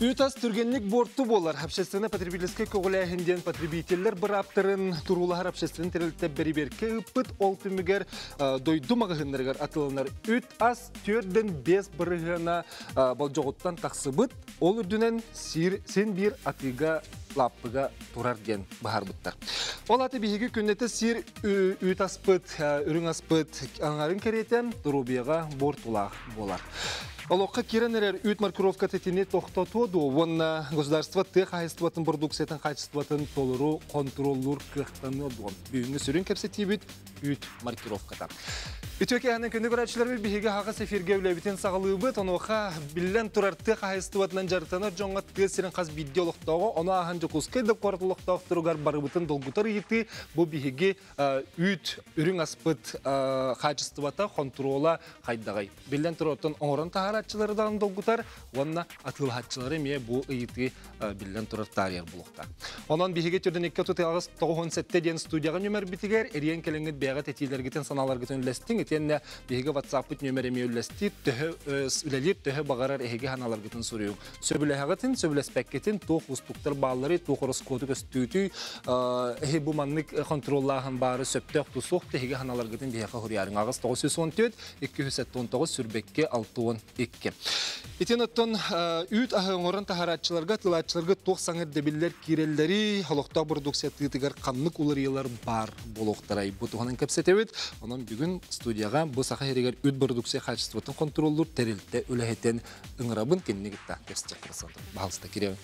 Үтас түргенлік борту болар. Общественно потребительский көғіләхінден потребителер бір аптырын турулахар общественно терілтті бері берке үппіт ол түмігер дойду мағығынларғар атылынар. Үт түрден бес бірігіна бұл жоғыттан тақсыбыт, ол үрдінен сен бір атыға лаппыға турар ден бағар бұттар. Ол аты бейгі күннеті сир үт аспыт, үрің аспыт, аңарын керетен турубияға бортулақ болар. Олоққа керенерер үт маркировка тетіне тоқтатуды, онна государство ты хайстватын продукциятын качестватын толыру контроллур кықтаны дуон. Бүйінгі сүрін кепсетибіт үт маркировката. Үтөке әнен күнді көрәтшілер бігі хағас эфирге үләбітен сағылығы оноқа білен тұрар ты хайстватынан жартанар жоңға ты сирен қаз видео лықтауға, оны ахан жокускай да тұруғар барыбытын долгутар еті бұл бігі үт үрін аспыт качествата контрола қайдағай. Білен тұратын оңырын тахаратчылары дағын долгутар, ме бұл иеті білен тұрар тарияр бұлықта. Онан бігі түрден 2 тұты ағыз 97 ден студияға нөмір бітігер, әрен келіңгіт бәғат етилергітен саналаргітен үлестің, етенне бігі WhatsApp ұрыс коды көстүйті, әхе бұл маннық контроллағын бары сөптөк тұсуқ, әхеге ханаларгітен бейеқа хұрярың. Ағыз 914, 219 сүрбекке 612. Итен оттон үйт ахыңорын тахаратчыларға, тылатчыларға тоқ саңыр дебиллер киреллери, холоқта продукция тыйтыгар қанлық уларыялар бар. Бұ туғанын кәпсетеует, онын бүгін студияға бұл сақа ерегер үт продукция качествотын контроллур кеннегітті кәпсетек қырсанды. Бағалыста кереуін.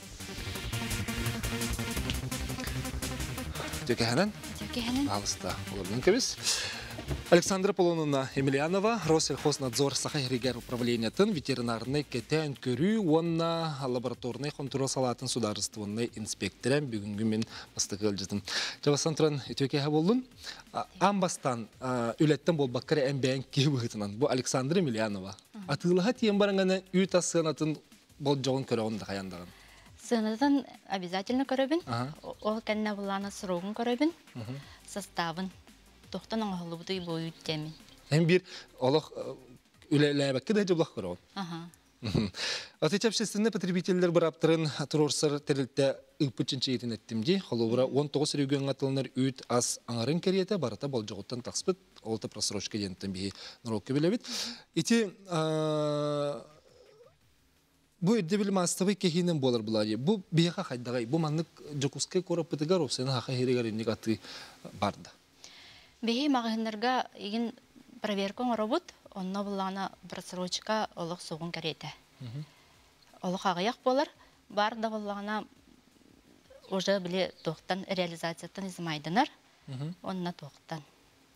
Текеханан? Текеханан. Бағалыста олардың кәбіз. Александра Полоновна Емельянова, Россельхознадзор Сахаригер управлениятын ветеринарный кетен көрі, онна лабораторный контроль салатын сударыстывынный инспекторен бүгінгі мен бастықы өлжетін. Жабасан тұран өтеке болдың. Амбастан үлеттен бол баққары әмбәйін кей бұғытынан. Бұл Александра Емельянова. Атылыға тиен барыңғаны үй тасығынатын бол жоғын көрі онда қаяндағын. Сынытын обязательно көрөбін. Ол кәнне бұланы сұрауын көрөбін. Составын. Тоқтан аңғылы бұды бұл үттемін. Hem bir олық үләләбәкке де жаблақ көрі Ага. Отвечать общественные потребителер бір аптырын турорсар терілтті үппүтчінші етін еттімде. Холовыра 19 регион атылынар үйт ас аңарын кереті барата тақспыт, олты просрочка денттен бейі нұрокке білебет. Ити Бу кехинен болар. Бу бу маннык корап херегар аты барды. Бехи мағынларға егін проверкон робот, онна бұлана просрочка олық соғын кәреті. Олық ағаяқ болар, бар да бұлана уже біле тоқтан реализацияттан измайдынар, онна тоқтан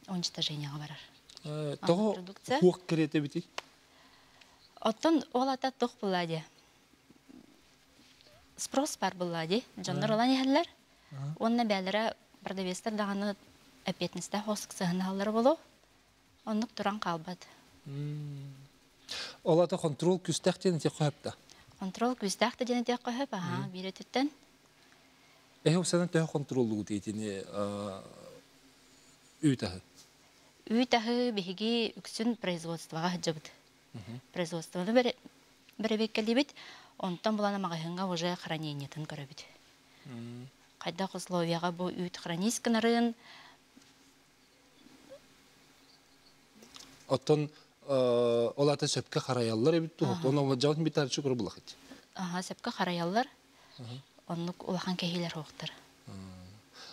уничтоженияға барар. Тоғы хуақ кереті біті? Оттон ол ата тоқ бұладе. Спрос бар бұладе. Жондар olan яхалар. Онна бәлірі продавестер дағаны әпетністі хосық сығын алыр болу. Оннық тұран қалбады. Олата контрол күстәқтен те қойыпта. Контрол күздәқті дене тек қойып, аха, бире түттен. Эхе сенен тәһә контроллу дейтіне үйтәһі. Үй тағы беге үксін производствоға жабыд. Производствоны бір бір беккелебет, онтан бұлана мағайынға уже хранениетін көрөбіт. Қайда условияға бұл үйт хранисканарын, Оттон олата сөпкә қараяллар ebit туһ. Оны жауын бит тарчы күр булах. аха, сәпкі қараялар, онлық улахан кәхейлер хоқтыр.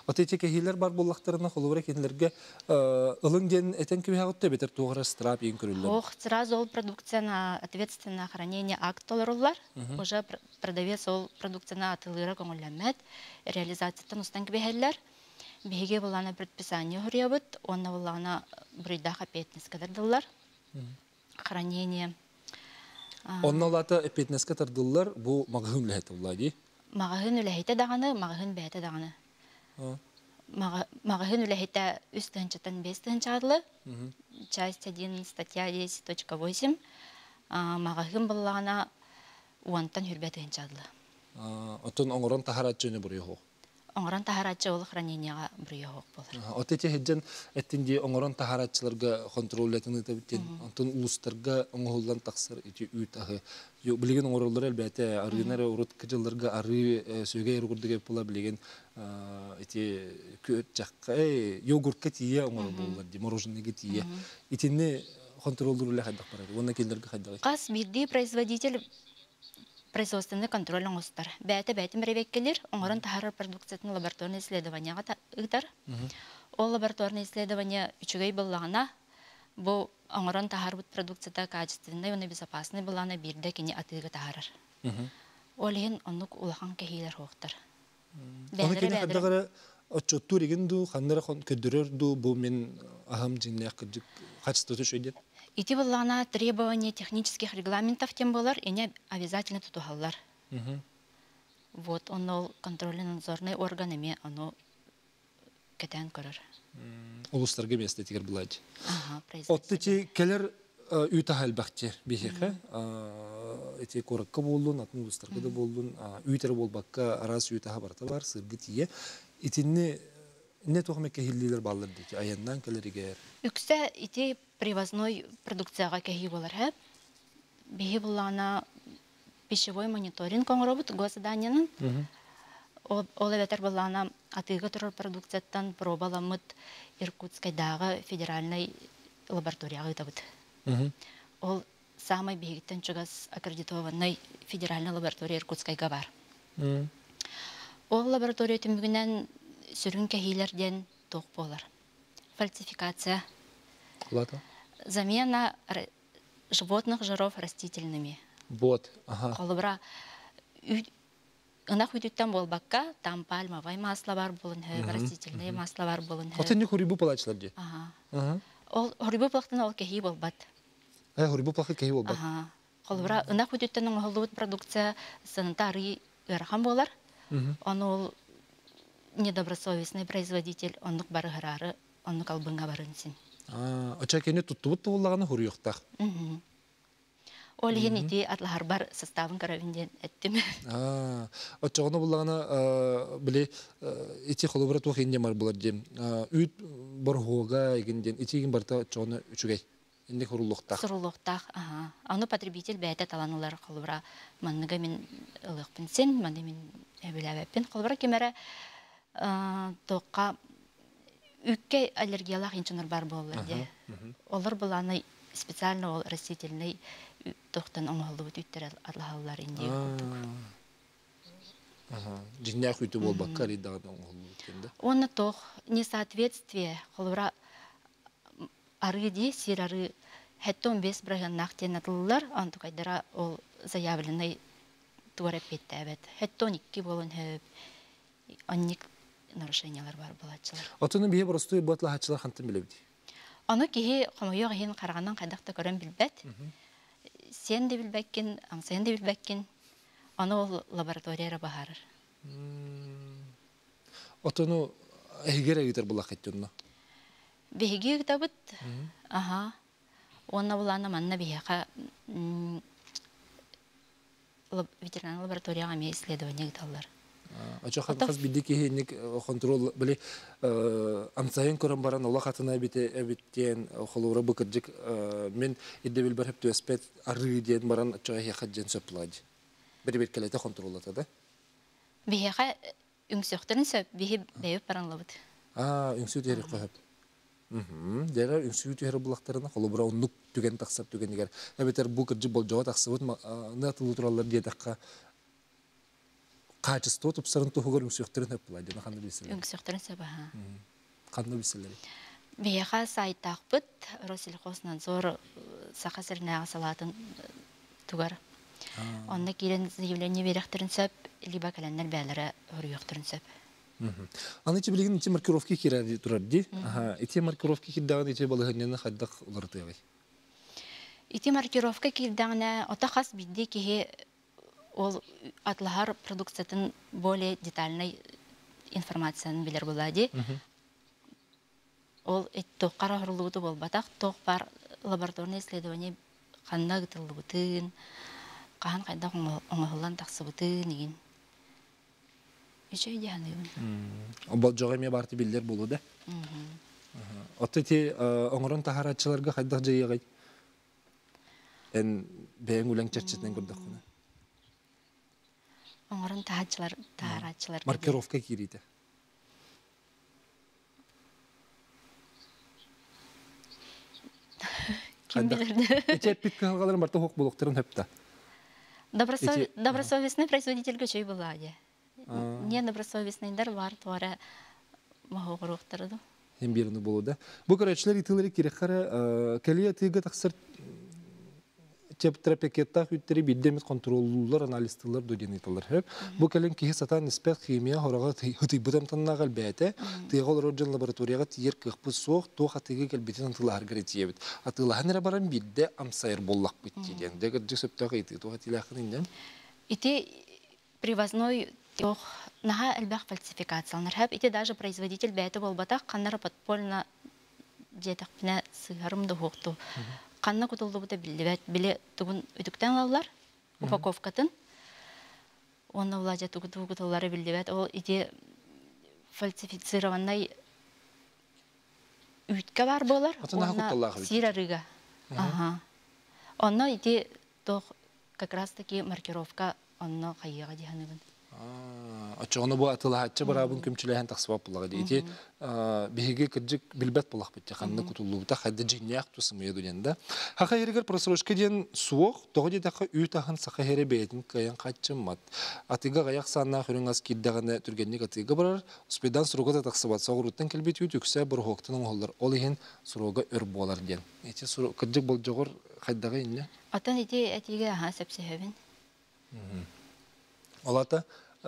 Отете кехилер бар буллахтарына холовра кенлерге ылын ден этен кеби хагытта бетер тугара страп ин көрүлөр. Ох, сразу ол продукция на ответственное хранение акт олар Уже пр- продавец ол продукция на атылыра көңілләмәт. Реализацияттан устан кебехәлләр. Беге булана предписание хурябыт, онна булана брыйдаха петнес кадырдылар. Хранение. Онна олата эпетнеске тардылар бу магым ләһәт уллади. Магahын үләһите даганы, магahын бәте даганы. Магahын үләһите үст тынчатан бес тынчадлы. Часть 1, статья 10.8. Магahын буллана уантан хүрбәт тынчадлы. Оттон оңорон тахарат жөне хо. Оңорон тахарачы ол храненияға бурья хоқ болар. От эти хеджен эттинди оңорон тахаратчыларга контроллетін өтөбүттен, онтон улустарга оңоһуллан тақсыр ити үт ахы. Yo билеген оңороллар әлбәттә аргынар урут кыжылларга ары сөйгә иргүрдүгә була билеген ити көт жакка йогуртка тие оңорол булар ди мороженеге тие. Итинне контроллур эле хайдак барады. Онна келдерге хайдак. Қас бирди производитель производственный контроль оңостар. Бәті бәтім ревеккелер, оңырын тахарар продукциятын лабораторный исследованияға ыгтар. Ол лабораторный исследование үчігей боллағына, бұл оңырын тахар бұд продукцията качественный, оны безопасный болағына бирді кені атыға тахарар. Ол ен онық улахан кехейлер хоқтар. Оны кене хайдагара отчоттур егенду, ханнара көддөрөрду, бу мен ахам жиннәк кырдык качество төшөйдет. Ити боллағына требования технических регламентов тем болар, ине обязательно тутухаллар. Вот, он ол контрольно-надзорный органами, оно кетен көрөр. Улустарга месте тигер булайт. Ага, производитель. Оттити келер үйта халбакте бихеха. Эти коракка болдун, атын улустарга да болдун, үйтер болбакка арас үйта барта бар, сыргы тие. Итинне не тохмекке хиллилер баллар дики, аяннан келеригер. Үксә ити привозной продукцияға кәһи болар һәп. Бихи буллана пищевой мониторинг оңробут госзаданиянын. Ол эбетер буллана атыга турар продукцияттан пробаламыт Иркутскайдагы федеральный лабораторияга ытабыт. Ол самый бигиттен чугас аккредитованный федеральный лаборатория Иркутскайга бар. Ол лаборатория түмүгүнен сүрүн кәһилерден тоқ болар. Фальсификация, Лата. замена животных жиров растительными. Бот. Ага. Холыбра ынах үтүттен болбакка там пальмовый масло бар болын һәм растительный масло бар болын не хурибу палачлар ди. Ага. Ага. Ол хорибы плахтан ол кәһи болбат. Э, хурибу плахы кеһи болбат. Ага. Холыбра ынах үтүттен оңолубут продукция санитарий ырхан болар. Он ол недобросовестный производитель, оннук бары гырары, оннук албыңга барынсин. А, оча туттубут буллаганы хуруйуктак. Мгм. Ол ен ити атлахар бар составын карабинден әттім. А, оча гына буллаганы биле ити холобра тух инде мар булар дем. Үт борхога игенден итиген барта чоны үчүгей. Инде хурулуктак. Сұрулықтақ, ага. Аны потребитель бәйті таланулар қолыбыра манныға мен ылықпын сен, маны мен әбіләбәппен. Қолыбыра кемәрі тоққа үкке аллергиялақ инчыныр бар болыр де. Олар бұланы специально ол растительный тоқтан оңғылы бұт үттер атлахалар инде. Ага. Жиннак үтү болбакка ридагы оңголу кенде. Оны тоқ несоответствие қолыбыра ары де сир ары хәттон бес браган тен атылылар, анту кайдара ол заявленный туареп беттәбет. Хәттон икки болын хөп, анник нарушениялар бар булатчылар. Отуны бие просто батла хачылар хантын билебди. Аны кихи қомойоқ хин қарағанан қайдақты көрін білбәт. Сен де білбәккен, амсайын де білбәккен. Аны ол лабораторияра бахарыр. Отуну эхигер агитер булак еттүнна. Беги китабыт. Ага. Онна булана манна бияка ветеринар лабораторияга ме исследование киталар. Очо хас бидди ки ник контрол биле амсайын көрөн баран ола хатына бите эбиттен холура быкыржык мен идде бил бар хепту эспет ары диен баран очо я хаджен сөплади. Бери бир келете контрол ата да. Бияка үңсөктөрүн сөп бихи бейіп баранлабыт. А, үңсү тери коһап. Мхм. Дера үңсү тери булактарына холубра уннук түген таксап түген дигер. Эбетер бу кыржы бол жоо таксыбыт на тылы туралар дие такка качество тупсарын тухугар үңсүктөрүн хеп булайды. Ханды билселер. Үңсөктөрүн сөп аха. Ханды билселер. Бияка сайтақпыт Россельхознадзор сақасырнағы салатын тугар. Онда кирен заявление беректерин сөп, либо календар бәлері өрüyөктөрүн сөп. Аны ичи билген ичи маркировки кирер турар ди. Аха, ити маркировки хаддак улар маркировка ота хас бидди ол атлахар продукциятын более детальный информацияны билер булади. Ол эт тоққара хұрылуыты болбатақ, тоқ бар лабораторный исследование қанда гытылыбытын, 嗯 қан қайда оңығылан тақсыбытын деген. 嗯 Ол，ит тоққара хұрылуыты болбатақ, тоқ бар лабораторный исследование қанда гытылыбытын, қан қайда оңығылан тақсыбытын деген. үчөй дианыбын Бол жоға ме барты билдер болу да. Отты те оңырын тахаратчыларға қайдақ жайығай. Ән бәйін үләң чәрчетінен көрдік құны. Оңорун таачылар таарачылар Маркировка кириді. ким билерди Иче пит калгаларын барта хоқ болуқтарын хөпті. Эти- добросовестный производитель көчөй булаади не добросовестныйдар бар туара махогуруктарду Hem birini bolu da. Bu karaçlar itileri kiri kara kaliya analistler do denetler hep. Bu kalen ki satan nispet kimya horaga hıtı budam tanna gal bete. Tigal rojan laboratoriyaga tiyer kıhpı soğuk to hatiga gel bitin tılar garetiyebit. Atıla hanera baran bidde amsayır bollak bitti den. Degir cisep taqiti to hatila khinin ити привозной ох наха элбах фальсификациялар хэп ити даже производитель бәті болбатақ қаннары подпольно жетақпіне сыгарым да хоқту қанна кутулду бута билебет биле тугун үтүктен алалар упаковкатын. Онна улажа тугуту кутуллары билебет ол ити фальсифицированный үтке бар болар. Үт. сирарыга ага онно ити тох как раз таки маркировка онно кайыга диханыбын Açığını bu atılı hatça barabın kümçülehen taksıbap bulağı deydi. Bihiги кыржык билбет булах битте ханны кутуллубута хадда жинняк тусымыя дунянда. Хаха еригер просрочка ден суох, тоғы де үй тахан саха хере бейтін каян қатчым мат. Атыга гаяк санна хүрін аз киддағаны түргенник атыга барар, успедан суруга да тақсыбат соғыруттан келбет үй түксә бір хоқтының оғылар. Ол ехен суруга өр болар ден. Суру кыржык бол жоғыр хайдаға инне. Отон ити этиге аха сепсехебин. Олата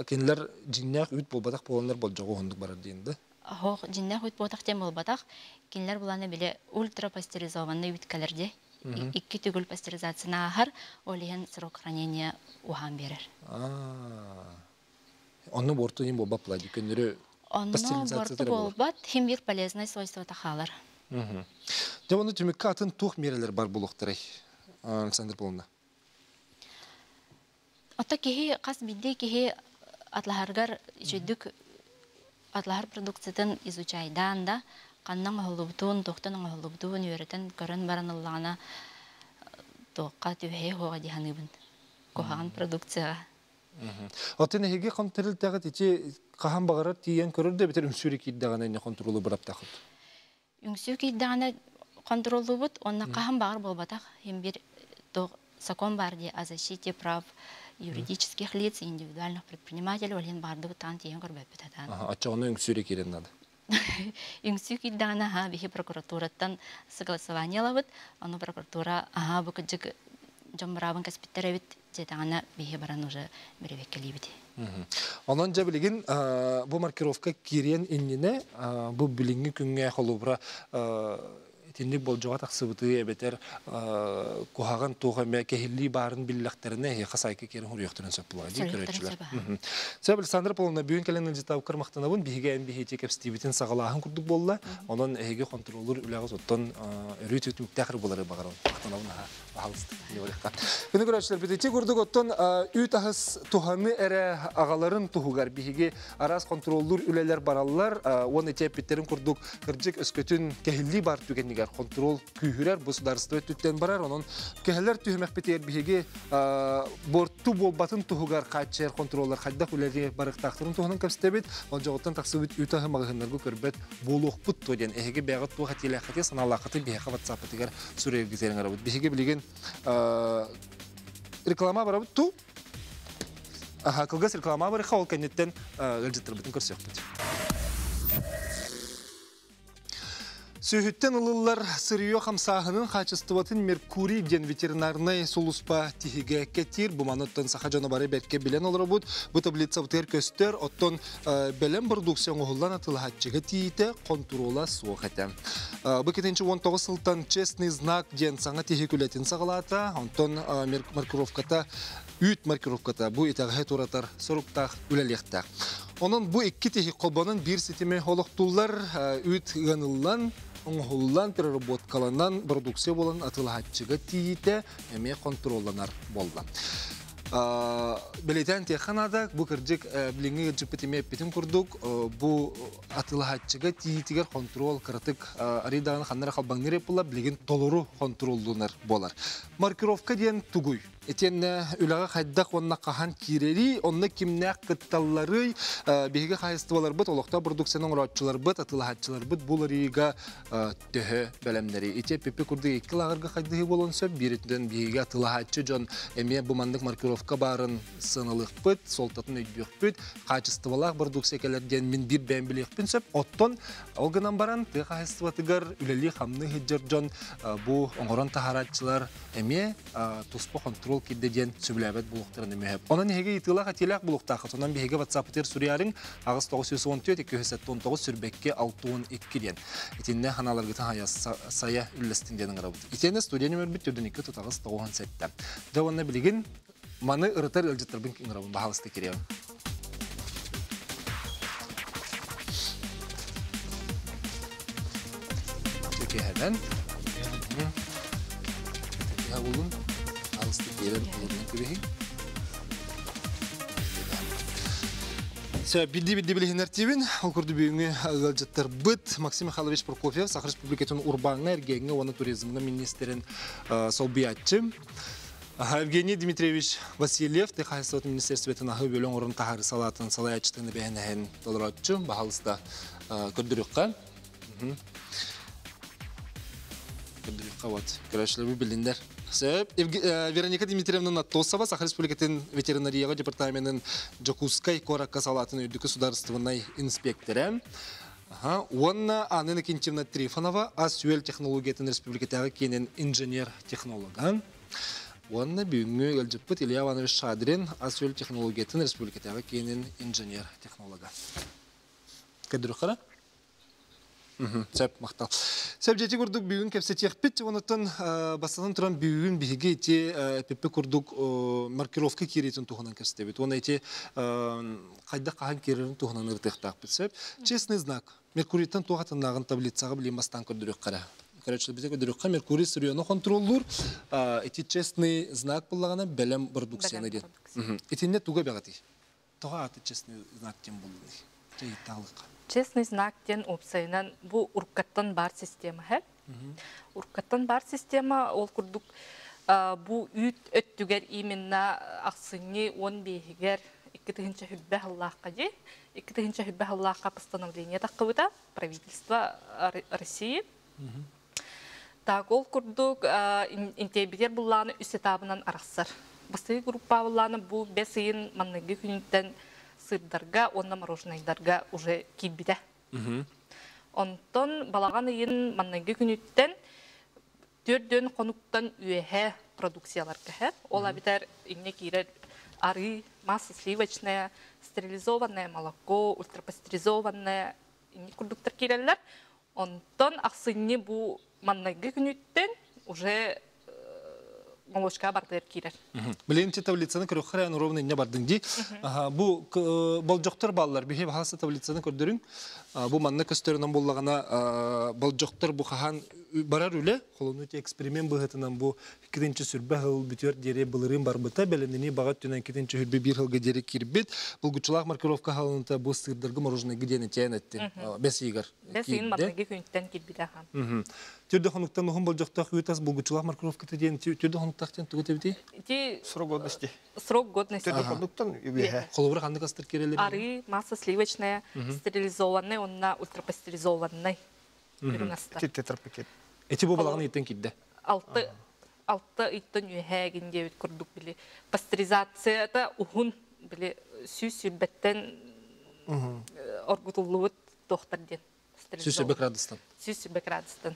кенлер жинняк үт болбатақ боланлар бол жоғы хондық барар дейінді. Хох жинне хуйт ботак тем болбатах, кинлер буланы биле ультра пастеризованный үткәләрдә. Икки түгел пастеризацияна ахар, олиен срок хранения ухан берер. Оны борту ем болба плади көннөрү Онно Пастеризация борту болбат, химбир полезный свойства тахалар. Жа оны түмекке атын тух мерелер бар булуктарай. Александр Полуна. Ота кихи кас бидде кихи атлахаргар ичөдүк атлахар продукциятын изучайдан да каннан холубтун тохтан холубтун үйрөтен көрөн бараныллана тоққа түһе хога диханыбын кохаган продукцияга Атын хеге контрол тагы тичи кахан багарар тиен көрөр дө битер үмсүри киддагана не контролу барап тахыт. үңсүү кийдагана контроллубут онна кахан багар болбатах хем бир то закон бар ди о защите прав юридических лиц и индивидуальных предпринимателей олен барды тан тиен Аха, ача оны үмсүри кирен нады. Юңсүү киддагана ха бихи прокуратураттан согласование лабыт, ону прокуратура ага бу кыжык жомбарабын каспиттеребит жетагана бихи баран уже беребеккелибит. Онон жа билигин бу маркировка кирен иннине бу билинги күнгө холубра тинник болжоға тақсыбыты эбетер кухаган туға ме кехилли барын биллахтерине хе хасайка керен хуруяқтырын сөп була ди көрөчүлөр. Сөп Александр Полуна бүгүн келен житап кырмактанабын биһиге эн бихи текеп стибитин сагалаһын курдук болла. Онон эге контроллор үлягыз оттон өрү түтүм тахыр болары багарам. Мактанабын Күнү көрөчүлөр битечи курдук оттон үй тахыс туханы эре агаларын тухугар биһиге арас контроллор үлелер бараллар. Он этеп биттерин курдук кыржык өскөтүн кехилли бар түгеннигер контрол күйүрер государство түттен барар. Онон кехелер түһмәк битер биһиге борту болбатын тухугар качер контроллар хадда хүләри барыктактырын туханын капстебит. Он жоготтан таксыбыт үй тахы магыһыннарга көрбөт болуқпут тоден эһиге бягат туга хатиле хати саналакыты биһа WhatsApp тигер сүрегизерин арабыт. Биһиге билеген реклама барабыт ту Аха, кылгас реклама бар хавал кеннеттен галжыттыр бутун Сүйіттен ылылар сырыйо хамсағының қачыстыватын Меркурий ден ветеринарный сулуспа тихиге кетир. Буманоттан саха жона бары берке билен олар бұд. Бұ таблица бұтер көстер, оттон белен продукцион оғылдан атылы хатчыға тиіте контрола суық әтем. Бұ кетенші 19 сылтан честный знак ден саңа тихи күлетін сағалата, онтон маркировката үйт маркировката бұ итағай туратар соруктақ үлелектақ. Onun bu iki tehi kolbanın bir sitimi holoktullar üt ganıllan оңғыллан переработкаланан продукция болан атылы хатчыға тиіте әме контролланар болды. Белетен теханада бу кырдык билинге жипетиме битин курдук бу атылахатчыга тиитигер контрол кыртык аридаган ханнара халбаңнере була билигин толуру контролдунар болар. Маркировка диен тугуй. Этенне үлага хайдак онна кахан кирери, онна кимнәк кытталлары биге хайыстыбалар бит, олокта продукциянын уратчылар бит, атылахатчылар бит буларыга төһө бәлемнәре. Ите пепе курдык ике лагырга хайдыгы болонса, биритен биге атылахатчы жон эме бу мандык маркировка барын сынылык бит, солтатын өйдүк бит, качестволак продукция келерден мен бир бәм билек сөп, оттон олгынан баран ты хайыстыбатыгар үлели хамны хиджер жон бу оңорон тахаратчылар эме туспо контрол киддеден сүбләбет булуктарын мөһәп. Онан неге итыла хатилак булукта хатынан биһеге WhatsApp тер сүриярың агыс 914 219 сүрбекке 612 ден. Итинне ханаларга та хая сая үллестин ден гырабыт. Итенне студия номер бит төдөн 2 тутагыс 97. Даванна билеген маны ырытар ылжыттыр бин гырабын баһалысты кирем. Теке хәдән. Ya bulun. Alıstık yerin bulunun gibi. Все, бидди бидди билихинер тибин, окурду бүйүңү агылжаттар быт, Максим Михайлович Прокофьев, Сахар Республикатын урбанга эргеңе, оны туризмга министрин солбиятчы. Евгений Дмитриевич Васильев, Техасот министерстветін ағы бөлің орын тахары салатын салаячтыны бәйінәхен толыратчы, бағалыста көрдірікқа. Көрдірікқа вот, көрәшілер білдіндер. Сөп, Вероника Дмитриевна Натосова, Сахар Республикатын ветеринарияға департаментін Джокускай Коракка салатын государственной инспекторы. Ага, Онна Анна Трифонова, Асюэль технологиятын республикатағы кенен инженер-технолога. Онна бүгінгі әлжіппіт Илья Иванович Шадрин, Асюэль технологиятын республикатағы кенен инженер-технолога. Кәдір қара? Сәп, мақтал. Сәп жеті күрдік бүгін кәпсе текпет, онытын басынан тұран бүгін бігі ете пепе күрдік маркировка керетін туғынан кәстебет. Оны ете қайда қаған керерін туғынан ұртықтақ бет. Сәп, честный знак. Меркуриттен туғатын нағын таблицаға білем бастан көрдірек қара. Короче, бізде көрдірекқа Меркурий сырьоны контроллур, эти честный знак болағана бәлем продукцияны ден. Етінде туға бәғаты. Туға аты честный знак тем болды. Жай тағылыққа. Честный знак тен опсайынан бу уркаттан бар система хэ. Уркаттан бар система ол курдук бу үт өттүгер именно аксыны он бегер икки тыгынча хүббе Аллахка же, икки тыгынча постановление таккыбыта правительство России. Так ол курдук интебитер булланы үс этабынан араксар. Басты группа булланы бу бесыйын манныгы күнүттен сырдарга, онна мороженайдарга уже киббите. Онтон балаган ыйын маннайгы күнүттен төрдөн конуктан үэхэ продукциялар кэхэ. Ол абитер инне кирер ары, масса сливочная, стерилизованное молоко, ультрапастеризованное инне продуктар киреллер. Онтон аксынне бу маннайгы күнүттен уже молочка бардыр кирер. Birinci tablitsаны көрөкхөр аны ровно не бардың ди. Бу болжоктор баллар бихе бахасы таблицаны көрдөрүң. Бу манна көстөрүнөн боллагана болжоктор бу хахан барар үле, колону те эксперимент быгытынан бу кидинчи сүрбе хыл бүтөр дере былырын бар быта беленини багат түнен хүрбе бир хылга дере кирбит. Бу гучулак маркировка хонуктан болжоктак үтас бу гучулак маркировка теден түрдө хонуктактан тугутебди. Ти Срок годности. срок годности. Керелер. Ары, масса сливочная, стерилизованная, онна ультрапастеризованная. Үрүңаста. Тет тетрапакет. Эти итен кидде. Алты алты иттен. Пастеризацияда сүрбеттен ден. Сүсөбек радыстан. Сүрбек радыстан.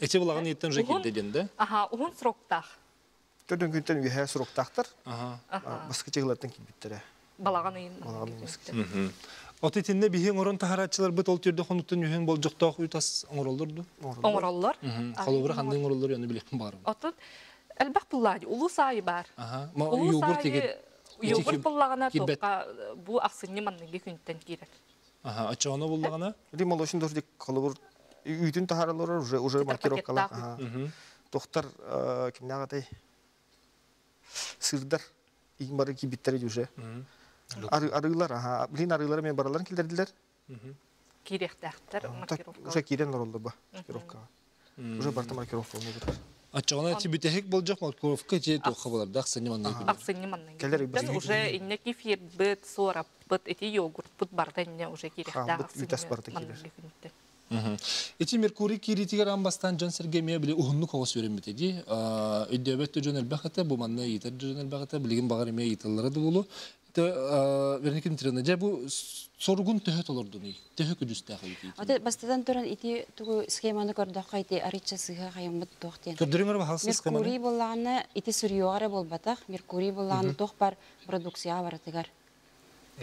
Эти же Ухун- кидде денде. Аха, күнтен кибиттере. Балаган ыйын. Балаган ыйын. От итинде биһин орон тахарачылар бит ол түрдө хонуктан үһен болжоктоок үтас оңоролдурду. Оңороллор. Колобур ханды оңоролдур яны билем бар. Отут элбах буллади, улуу сайы бар. Ага. Ма сайы деген. Югурт буллагана тоққа бу аксынны манныгы күнтен кирер. Ага, ачоона буллагана. Ди молочный дождик колобур үтүн тахаралары уже уже маркировкалар. пакеттах. Ага. Доктор кимнагы тай сырдар иң бары кибиттери уже. Ары арылар, аха, блин арылар мен бараларын килдердилер. Кирехтәхтер маркировка. Уже кирен оролду ба, маркировкага. Уже барта маркировка болду. Ачығына тибетехек болжақ маркировка же тоққа болар. Дақсыны маңдай білі. Аксыны маннан. Келер кирехтен бир- Уже инне кефир бит, сора бит, эти йогурт бит барда инне уже кирехтә. бит үтәс барда кирер. Эти Меркурий киритигер амбастан Джон Сергей мия биле ухунну когос өрөмбүт эди. Өйдөбөт жөн элбахата бу манна йитер жөн элбахата билген багар мия йитыллары да болу. Те верникин трена же бу соргун төһөт олорду ни. Төһө күдүстә хайти. Оте бастадан туран ити тугу схеманы көрдөх кайты арича сыга хаямбыт тохтен. Көрдөрүңөр ба халсыз Меркурий болланы ити сурьёгара болбатах, Меркурий болланы тох бар продукция баратыгар.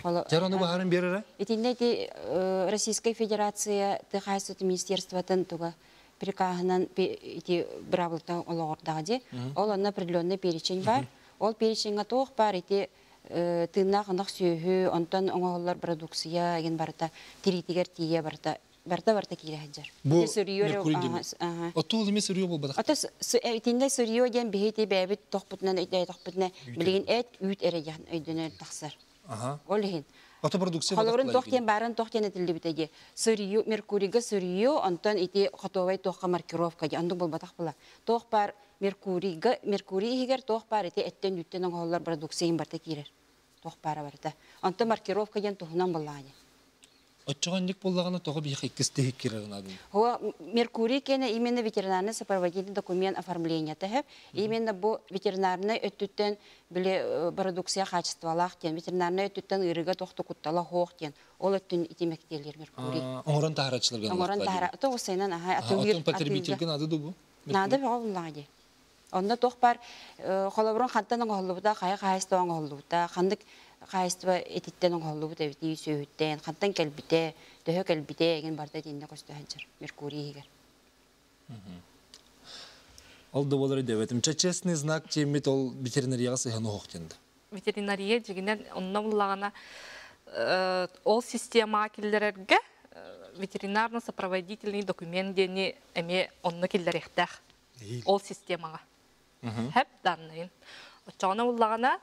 Холо- Жараны бахарын берера. Итинде ити э, Российская Федерация тыхайсыт министерствотын туга приказынан пе- ити бравлта ологордагы ол аны определенный перечень бар. Ол переченьга тох бар ити тыыннаах ынах сүйөһү, онтон оңооллар продукция ген барта тиритигер тие барта барта барта киреһэджер. Бу Ити сурьёры- Меркурий ага, деме. с- ага. Отол эме сөрүө болбадак. Ата итинде сурьё ден бихити бэбит тохпутнан өйдө тохпутна билген эт үт эреген өйдөнөр тахсар. Ага. Ол иһин. Ото продукция Холорун тохтен барын тохтен этилди битеги. Сырью Меркурийга сырью, онтон ити хотовай тохка маркировка ди. Анду болбатак була. Тох бар Меркурийга, Меркурий хигер тох бар ити эттен үттен оңоллар продукциян барта кирер. Тох бара барта. Онтон маркировка ден тухунан буллаани. Отчогон ник боллагана тога бих иккисте хиккирерин адым. Хо Меркурий кене именно ветеринарный сопроводительный документ оформления тәһәп. Именно бу ветеринарный өттүттен биле продукция качестволах тен, ветеринарный өттүттен ырыга тохту куттала хох тен. Ол өттүн итемектелер Меркурий. Оңорон тахарачыларга. Оңорон тахара то усайнан аха Атын потребительген ады ду бу. Нада бауллади. Онда тох бар холоброн хантан оңоллубута хая хайста оңоллубута хандык хайста этиттен оңоллубута бити сөйүттен хантан келбите төһө келбите ген барда динде көстөһөнчөр Меркурийгер. Ол да болар дебетим. Честный знак темит ол ветеринарияга сыйханы хоктенди. ветеринария дегенен онна буллагана э, ол система киллерерге ветеринарно сопроводительный документ дени эме онны киллерехтах ол системага хеп данныйын очоона буллагана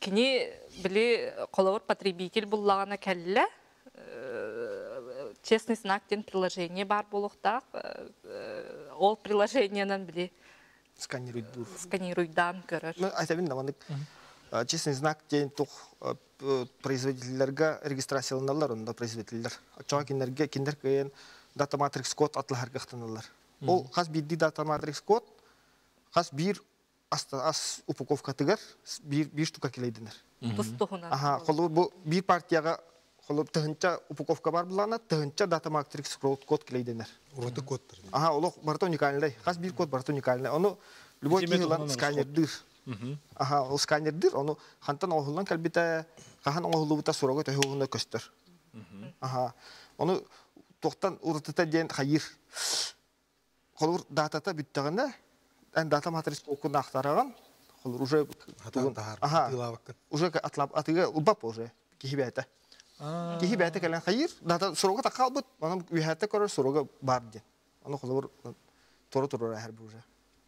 кини били коловор потребитель буллагана келле э, честный знак ден приложение бар болуктак ол Сканирует бур. сканируйдан көрөр Ну, айтабин намандык. Честный знак ден тух э, п- производительлерге регистрацияланалар, онда производительлер. Чоға киндерге киндер кайын дата матрикс код атлахар кахтаналар. Ол хас бидди дата матрикс код, бир аста ас упаковка тыгар, бир бир штука келейдинер. тустугунан Аха, холу бу бир партияга холу тыгынча упаковка бар булана, тыгынча дата матрикс код код келейдинер. Ураты кодтар. Ага, олох барта уникальный. Хас бир код барта уникальный. Ону любой туханан сканердир. Ага, ол сканердир. Ону хантан оғылан кәлбите, қахан оғылыбыта сұрағы төхуғына көстір. Ага, ону тоқтан урытыта ден хайыр. Холур датата ән дата матрис оқын ақтараған, холур уже... Ага, уже атлап, атыға ұлбап уже, кихибәті. Кихибәті кәлен хайыр, дата сұрағы тақал бұт, анам үйәті көрір сұрағы бар ден. Аны холур торы тұрыр әр бұл уже.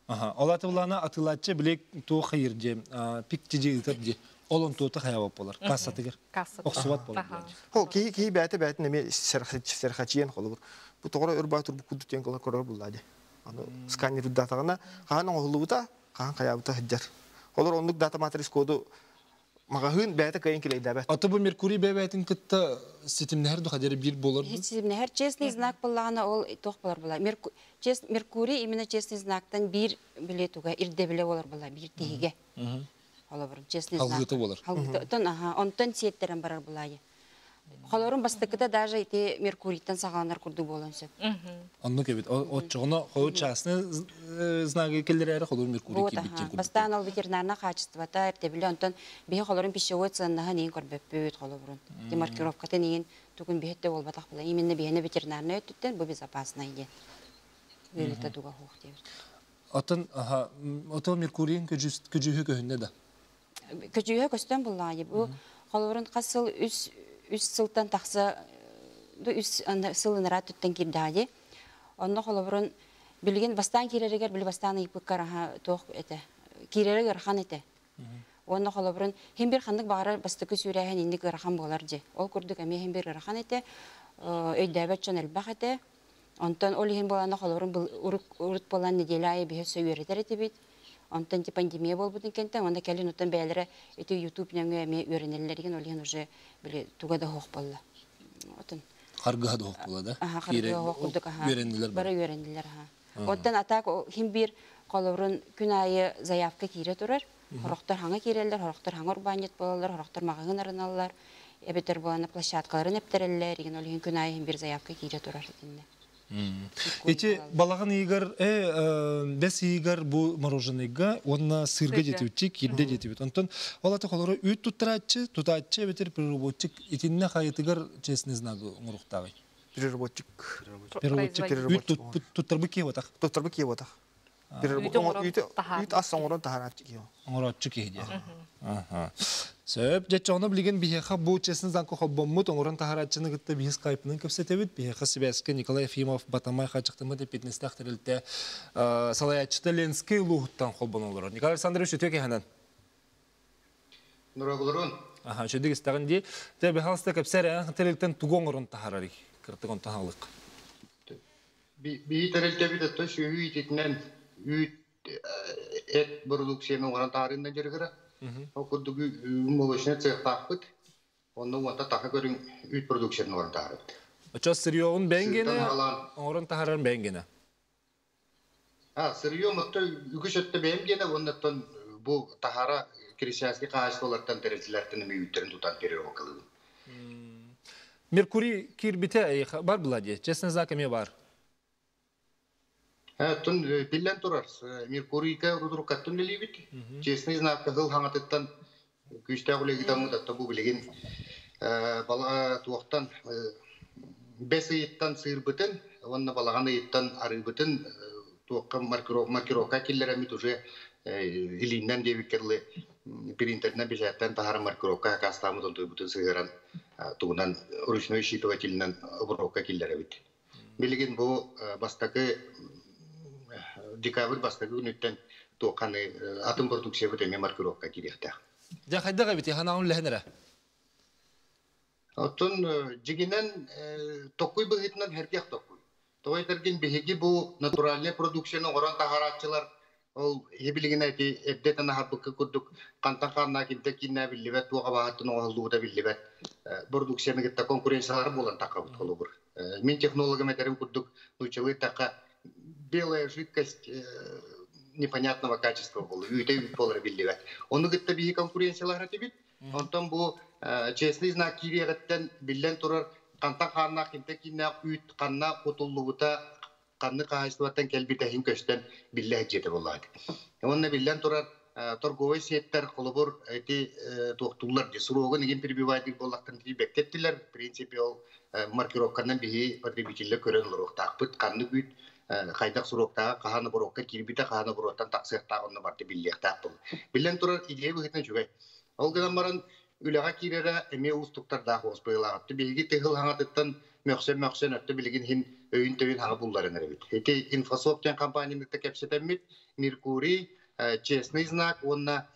Ага. Ол аты булана атылатчы билек туу хайыр де, пик тиже ытыр де. Ол он туыта хаябап болар. Касса Оксубат болар. Аха. Хо ки ки бәте бәте неме серхачиен холур. Бу тогра өрба тур бу куду тен кола көрөр буллади. Аны сканер датагана хаан оңлубута, хаан каябыта хәҗәр. Холур ондук дата матрис коду магахын бәте кайын килей дәбәт. Аты бу Меркурий сетимнәр ду хадер бир болар. Хеч сизимне һәр честный знак буллагана ол була. Мерку- чест- Меркурий именно честный знактан бир биле туга ирде биле болар була, бир тиге. Ола бир честный знак. Халгыты болар. Халгытын, аха, онтон сиеттерен барар була. Холорун бастыкыда даже ите Меркурийтан сагаланар курду болон сөп. Онны кебит. От чогына хой частны знаги келдер холур Меркурий кебит. ага. Бастан ол ветеринарна качествота ирде биле онтон бихе холорун пищевой ценнаха нейин көрбөппүт холорун. Ди маркировката нейин тугун бихетте болбатак була. Именно бихене ветеринарна өттүттен бу безопасно аха, да. Көжүйө көстөн буллайы. Бу холорун касыл үс үс сылтан такса ду үс сылынара түттен кирдади. Онно холорун билген бастан киререгер бил бастан аха тох эте. Киререгер хан эте. Онна холобрун химбир ханнык багара бастыкы сүрәһен инде гырахан болар ди. Ол күрдүк эме химбир гырахан эте, өйдәбәт чон элбах эте. Онтон ол хим болана холобрун бул урут болан неделя бе сөйрәтер эте бит. Онтон ти пандемия болбутун кенте, онда келин утан бәйләре эте YouTube нәңгә эме өйрәнеләр диген ол хин уже биле тугада хок болла. Отын. Харгыһа да хук була да. Аха, Кире харгыга курдук, аха. Үйренделер бар. Бары үйренделер, аха. Оттан атак о- хим бир колорун күн айы заявка кире турар. Хорохтор хаңа киреллер, хорохтор хаңа урбанет болалар, хорохтор магагын арыналар. Эбетер буана площадкаларын эптереллер, деген ол күн айы бир заявка кире турар динне. Эти балаган игар э бес игар бу мороженыйга онна сырга жетибичи кирде жетибит. Онтон олата холоро үт туттарачы, тутачы бетер переработчик итинне хайытыгар честный знак муруктагы. переработчик Переработчик Производитель. үт тут туттарбы кебатак. доктор бик ебатах переработчик орон үйт үйт асан орон тахаратчик ебо Оңоротчу кеде. Аха. Сөп жечоны билген бихеха бу честный знак холбоммут оңорон тахарачыны гытта бихис кайпынын көпсетебит. Бихеха Сибирский Николай Ефимов Батамай хачыктымы деп терилте салаячты Ленский олор. Николай Александрович ханан. Аха, де, те терилтен тугон. Кыртыгон тахалык. би бит то эт жергера. О курдук молочный цех тахпыт. Онда онда таха көрүн үйт продукцияны сырьёгын бәңгене, Сыртан алан. орын тахарарын бәңгене. А, сырьё мытты үгүш өттө бем гене ондаттан бу тахара крестьянский каачлардан терелтилердин үйүттерин тутан берер окылы. Меркурий кирбите әйха бар була де, честный знак эме бар. Ha, tun billen turar. Merkuriyga rudrukattun lelibit. Честный знак кыл хаңатыттан күштә гулеги тамы да бу билеген. Бала туактан бес ыйттан сыйырбытын, онна балаган ыйттан арыбытын туакка маркировка киллер мит уже илиннән дебикерле принтернән бежәттән тахара маркировка кастамы тон туйбытын сыйыран тугунан ручной считывательнән обровка киллер бит. Билеген бу бастакы декабрь бастагы үнүттен туакканы атом продукция бит эме маркировка кирехтә. Жа хайдага бите ханаун лехнере. Оттон жигинен токуй быгытынан херкех токуй. Той терген беги бу натуральный продукцияны оран тахарачылар ол ебилигин айти эбдетен харбыкка курдук кантан канна кинте кинне билибет туга бааттын оголдууда билибет продукцияны гитта конкуренциялары болан такабыт холубур. Мен технологом этерин курдук нучелы така белая жидкость э, непонятного качества был. Үйте үйт болар билибет. Оны гитта биги конкуренциялары тибит. Онтон бу э, честный знак кирегеттен биллен турар кантан канна кинте кинне үйт канна кутуллугута канны каачлаттан келбите хин көстен билле жете болады. Онна биллен турар э, торговый сеттер колобур эти туктулар десурогы неген прибивайдик боллактан ти бектеттилер. В принципе ол маркировканан биһи потребителлер көрөн лорук такпыт канны бүйт хайдак суроктага каханы борокка кирбите каханы бороттан таксыяктаа онна барты биллияктаак бол. Биллен турар идея быхытна жүгай. Ол гынан баран үләгә кирере эме устуктар да хос быйлагатты. Билги тегил хаңатыттан мөксен мөксен өттө билгин хин өйүн төйүн хаңа булларын эребит. Эти инфософт ден компанияны да кепсетемит. Меркурий, честный знак, онна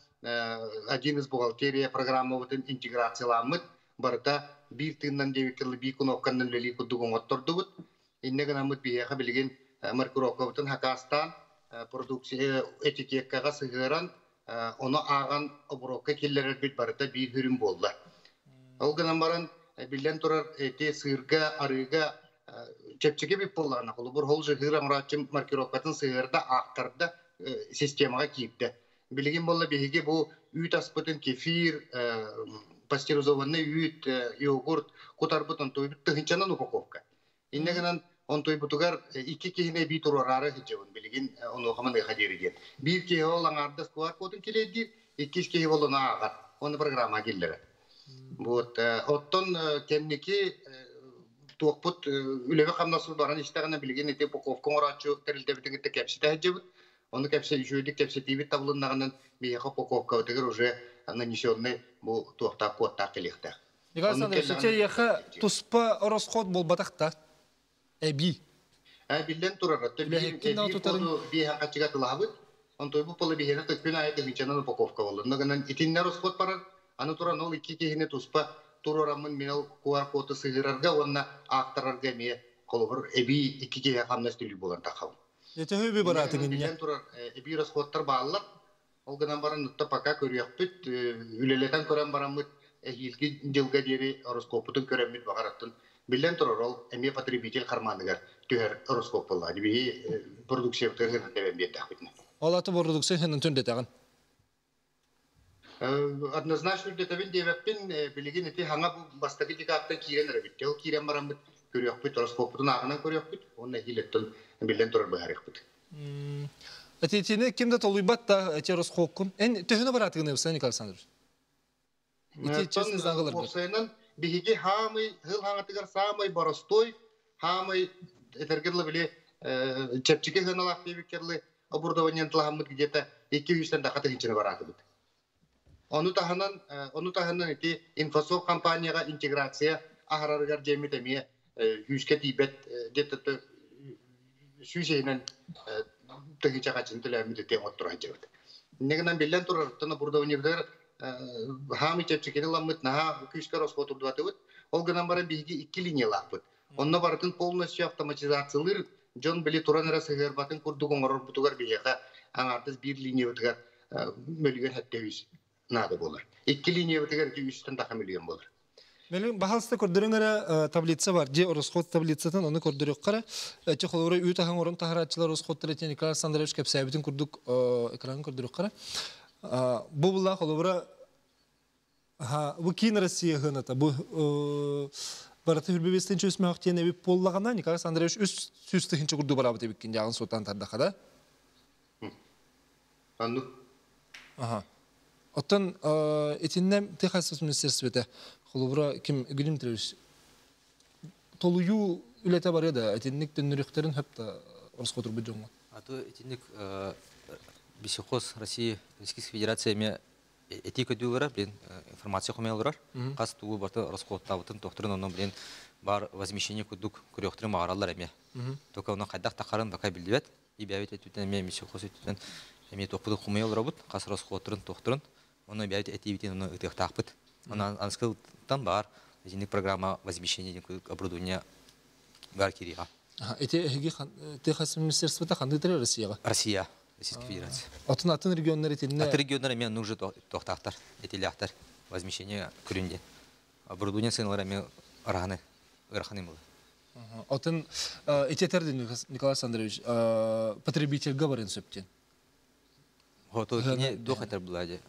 один из бухгалтерия программа вот интеграцияламыт. Барыта бир тыыннан дебикерлы би кнопкандан лели кудугун оттордубут. Иннеген амыт бияха билген э, маркировка бутын хакастан э, продукция этикеткага сыгыран э, оны аған оброкка келлерер бит барыта бир хүрүм болду. Ол гынан баран э, билен турар эти сыырга, арыга чепчеге бит боллана. Ол бур хол жыгыра мурачым маркировкатын сыырда актарда э, системага кийипте. Билген болла биһиге бу үйт аспытын кефир, э, пастеризованный үйт, э, йогурт, кутарбытын тойбут тыгынчанан упаковка. Иннегенен он тойбутугар э, икки кихине би турарары хиджебын билген оны хаман хадирген. Бир ки ол аңардас куар кодын келеди, икки ки ол оны агар. Оны программа келдер. Вот э, оттон э, кемники туопут үлебе камнасы баран истегене билген эте упаковка орачу терилде битен кепсите хиджебын. Оны кепсе жүйдік кепсе тибит табылыннағынан бияқа упаковка өтегер уже нанесенный бу туақта кодта келехте. Николай Оны Александрович, те яха туспа расход бол батакта. Эби. Билен турар. Биле хеккен дау тутарын. Бия качыга тылабыт. онтой бу полы бихене тыкпин айты гичанан упаковка болду нагынан итинне расход барар аны туран ол икки кихине туспа турорамын минал QR коды сыгырарга онна актарарга ме колобур эби икки кихе хамнас түлү болар тахал Ете хөбі бараты гинне. Билен турар эби расходтар бааллар ол гынан баран нутта пока көрүякпыт үлелетен көрөн барамыт эхилки жылга дери ороскопутун көрөмүт багараттын билен турар ол эме потребитель карманыгар түһөр ороскоп болла диби продукция төгөр тебен беттахбитне Олаты бордуксы хенен төндетеген. однозначно детебин дебеппин билигин эти хаңа бу бастагы дикаптан кирен ребит ол кирен барамыт көрөкпүт ороскопутун агынан көрөкпүт онна хилеттен билен турар баарыкпыт Этетине кимде толуйбат та эти расхоккун. Эн төһөнө бараты гинне Николай Александрович. Загалар бар. Оксайнан биһиги хамый хыл хаңатыгар самый боростой хамый этергерле биле чепчике хыналак бебикерле оборудование тлагамыт где-то 200 да хаты хинчене баратыбыт. Оны таханан оны таханан ити инфософт компанияга интеграция ахараргар жеми теме хүске тибет где-то сүйсейнен тыгыча качын төлөмү те оттуран жебет. Негенен билен турар тана бурда хами чепчикени ламыт наха күшкә расход турдатыбыт. Ол гынан бара биги икки линия лапыт. Онна барытын полностью автоматизациялыр Джон били туран ара сыгыр батын курдук оңорор бутугар бияка аңартыз бир линия бутугар мөлгөн хәттебис нады болар. Икки линия бутугар ки үстен таха мөлгөн болар. Менин бахалста көрдөрөңөрө таблица бар. Же расход таблицатын аны көрдөрөк кара. Холоры үй тахан орын тахарачылар расход третий Николай Александрович кеп сәбитин курдук экран көрдөрөк кара. Бу була Ha, bu kin Россия хыната. Бу бараты хүрбебестен чөс мәхтен эбип боллагана Николай Андреевич үс сүз тыгынчы курду барабы деп иккен жагын сотан тардаха да. Анну Аха. Оттан этиннем Техас министерствете холубра ким Гүлим Тревич толую үлете бар еді, этинник төннүрүктерин хепта расход рубы жоңго. А то этинник бисихоз Россия Российская Федерация ме этика дюлара блин информация хумелурар кас тугу барты расходтабытын тохтурун онун блин бар возмещение кудук күрөктүрүм агаралар эме только оны кайдак такарын бака билбет ибявит этүтен эме бисихоз этүтен эме топуду хумелура бут кас расходтурун тохтурун оны бявит этибитин оны ытыктакпыт оны анскылтан бар этинник программа возмещения оборудования бар кирига Эти эги Техас министерството кандай тер Россияга? Россия. Российская Федерация Атын атын регионнар этинне От регионера мен нужны тохтахтар, эти ляхтар, возмещение күрінде. Оборудование сыналар мен раны, ырханы мылы. Атын этетерди Николай Александрович потребитель говорен сөптен. Вот то не дохатар блади.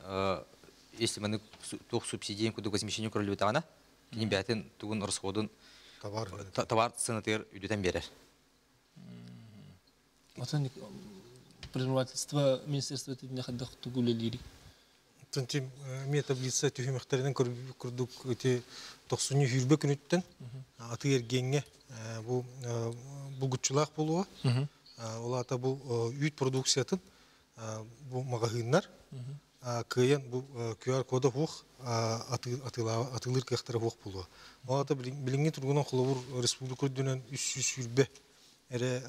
Если мы тох субсидиям куда возмещение күрілі бітағана, бәтін расходын Товар. үйдетен берер. Атын предпринимательство министерство этинне хаддах тугулелири. Тонти ме таблица түймөхтеринен көрдүк өте 90 хүрбө күнүттен аты ергенге бу булгучулак болуа. Ол ата бу үйт продукциятын бу магазиннар. Кыйын бу QR коды хух атылыр кыхтары хух болуа. Ол ата билинген тургунан холовур республика дүнен 300 хүрбө эре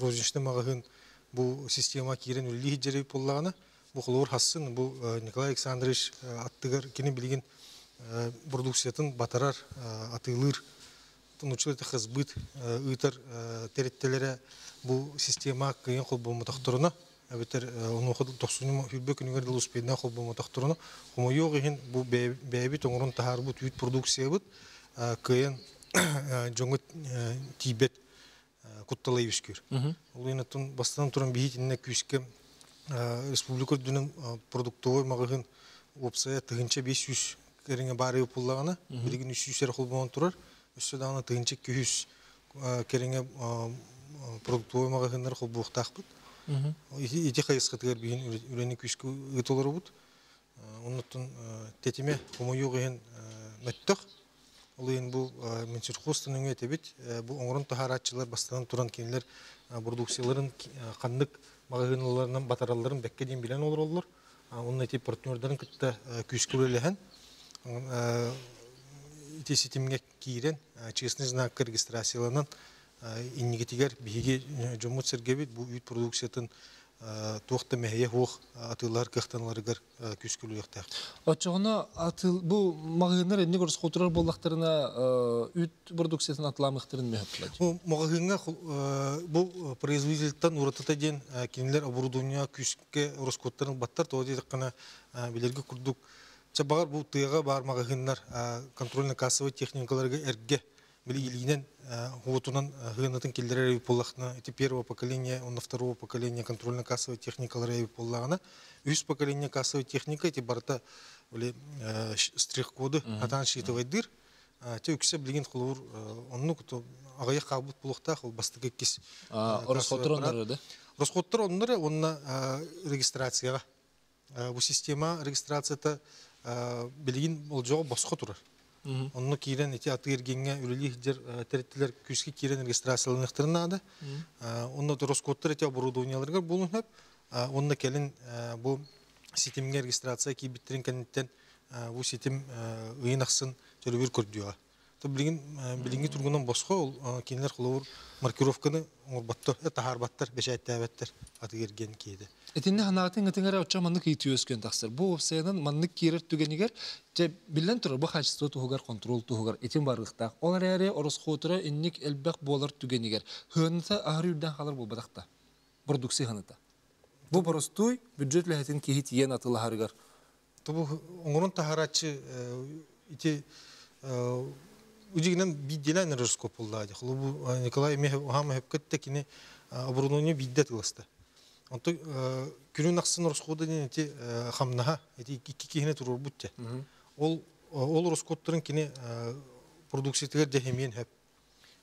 розничный магазин бу система кирен үлли хиджери боллагана бу холор хассын бу Николай Александрович аттыгар кини билген продукциятын батарар атылыр тунучулы хызбыт ыйтар тереттелере бу система кыйын хол болма тахтырына әбетер оны ход 90 хүрбө күнүгөр дыл успейна хол болма тахтырына хумо йог ихин бу беби тоңрун тахар бу түйт продукция бут кыйын жоңут тибет кутталай үскүр. Ол енаттын бастан туран бейітінне күске республика дүнің продуктовой мағығын опсая тығынча 500 кереңе бары пуллагана, билигин 300 сер холбон турар, өссө дагына тығынча 200 кереңе продуктовой мағығындар холбуқтақпыт. Ити қайысқытығар бейін үрені күске ұтылар бұд. Оннаттын тетеме хомойоғын мәттіқ, Ол ен бұл менсирхостын өңе бит бұл оңырын тахаратчылар бастан туран кенелер продукцияларын қандық мағағыналарынан батараларын бәкке дейін білен олар олар. Оның әте партнердарын күтті күшкүрелеген. Ите сетімге кейрен честный знак регистрацияланан иннегетигер биге жомут сергебит бұл үйт продукциятын туохта мэһие хуох атылар кыхтанларыгар күскүлүяктак. Очоғына атыл бұл мағыныр әнне көріс қотырар боллақтарына үт продукциясын атыламықтырын мөхіпләді. Бу магагынга бу производительтен уратата ден кинилер оборудование күскә роскоттарын баттар то дидек кана билерге курдук. Чабагар бу тыйга бар магагыннар контрольно кассовый техникаларга эрге били илинен хуутунан хыынатын килдерер поллахна эти первого поколения, он второго поколения контрольно кассовой техникалары поллагана. Үс поколение кассовой техника эти барта били стрих-коды атан шитовый дыр. Те үксе билген хулур онну куту агая кабут булукта хул бастык кис. Орысқотыр онлары да? Роскоттар оннары онна регистрацияға. Бу система регистрацията билген ол жоғы босқо турар. Онны кирен эти аты ергенге үлели жер тереттилер күскә кирен регистрацияланыктырын ады. Онны роскоттар эти оборудованияларга булынып, онны келин бу системге регистрация ки биттерин кенеттен бу систем ыйнаксын төлөбүр көрдүгө. То билген билинги тургунан боско ол кинелер кылыр маркировканы орбаттар, это харбаттар, бешайттабаттар аты ерген кейді. Этинне ханагатын гытыңара оча маннык ити өскөн тахсыр. Бу опсаянын маннык кирер түгенигер же билен турар бу качество тугар контрол тугар этин баргыкта. Олар эре орос хотура инник элбек болар түгенигер. Хыныта ахрюддан халар бу бадакта. Продукция хыныта. Бу простой бюджет лехетин кихит йен атыла харгар. То бу оңорон тахарачы ити үжигинен бидделен рыскоп булды. Хлу бу Николай Мехов хам хепкетте кини оборудование. Онто күнүн аксын росходы эти хамнаха эти икки кихине турur бутте. Ол ол роскоттарын кини продукциятыгер дехемен хеп.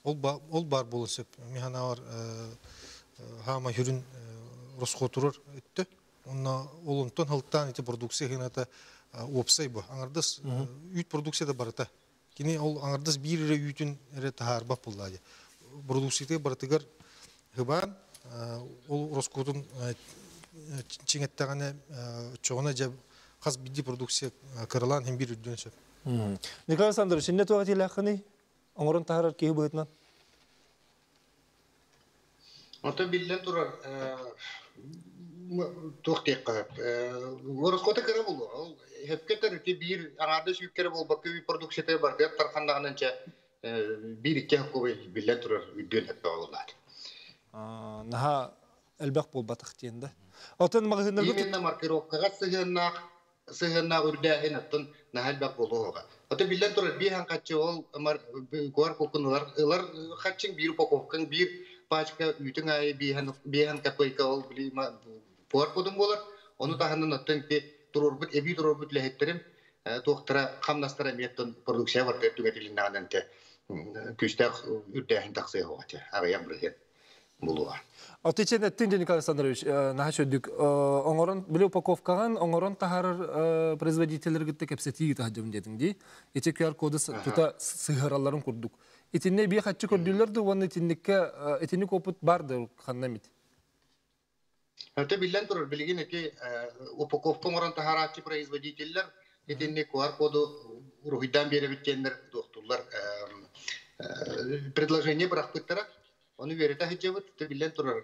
Ол ол бар болсып механавар хама хүрүн росходурur өттө. Онна олонтон хылттан эти продукция хината опсай бу. Аңардыс үт продукцияда барата. Кини ол аңардыс бир ире үтүн эре тахар бап булды. Продукциятыгер баратыгар хыбан ол роскотун чиңеттаганы чоғына жа қаз бидди продукция кырылан хем бир үддөн сөп. Николай Александрович, инне туга тилахыны оңорон тахарар кеһи быһытынан. Ото биллен турар тухтекка. Ороскота кыра болу. Ол хепкетер ки бир аңарды сүйкере бол бакы би продукцияда бар деп тархандаганынча бир икки хаккы биллен турар үддөн хепке болат. Бол батык тиенде. Отын Именно маркировкага үрдәһен аттын. Ото турар ол мар гор кокунлар ылар качын бир упаковкаң бир пачка үтүң ай би хан би хан капайка ол пор болар. Оны таханын аттын ки турурбут эби турурбут лехеттерим тоқтыра хамнастара меттон продукция бар күстәк үрдәһен булуа. Отечен эттин де Николай Александрович, наха чөдүк. Оңорон биле упаковкаган оңорон тахар производительлер гитте кепсети гита хаджым дедин ди. Эче QR коды тута сыгыраларын курдук. Этинне би хатчы көрдүлөр вон этинник опыт барды ханнамит. Это биллен турар билген эти упаковка оңорон тахарачы производительлер QR коду рухидан доктурлар предложение бирак Оны верите хеджевыт, ты билен турар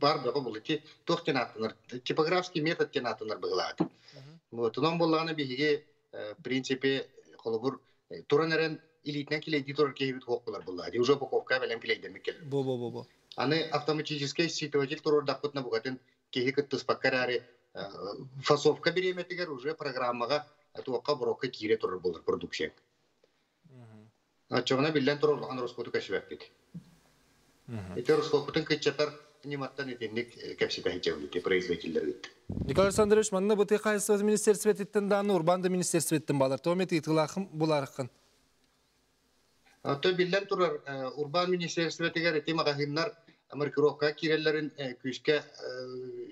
бар да бұл ти тох тенатынар, типографский метод тенатынар бұғылады. Вот, онан болғаны биге в принципе қолыбыр туранерен илитнен келейді турар кейбіт хоққылар бұлады. Уже упаковка белем келейді мекел. Бо бо бо бо. Аны автоматический ситыватель турар дақпытна бұғатын кейі кыттыс паккарари фасовка береметігер уже программаға туаққа бұраққа кире турар бұлар продукция. Ачығына билен турар олған роскоты кәшібәк дейді. Это роскопытын кыччатар нематтан этенник кәпсипә хичәүлите производительлер бит. Николай Александрович, манна бу текайсы министерстветтен даны урбанда министерстветтен балар. Томет итылахым буларыкын. Ато биллен турар урбан министерстветтегер эти магазиннар маркировка киреллерин күскә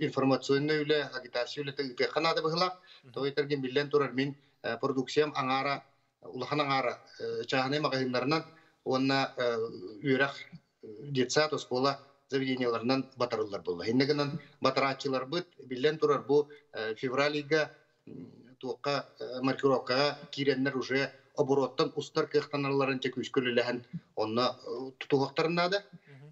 информационный үле агитация үле тегә канада быгыла. То этерген биллен турар мин продукциям аңара улахан аңара чаганы магазиннарынан онна үрәх детсад оскола заведенияларынан батарылар булла. Иннегенен батарачылар бит биллен турар бу февралига туакка маркировкага киреннер уже обороттан устар кыхтаналарын чек үскөлөләһән онна тутугактарында да.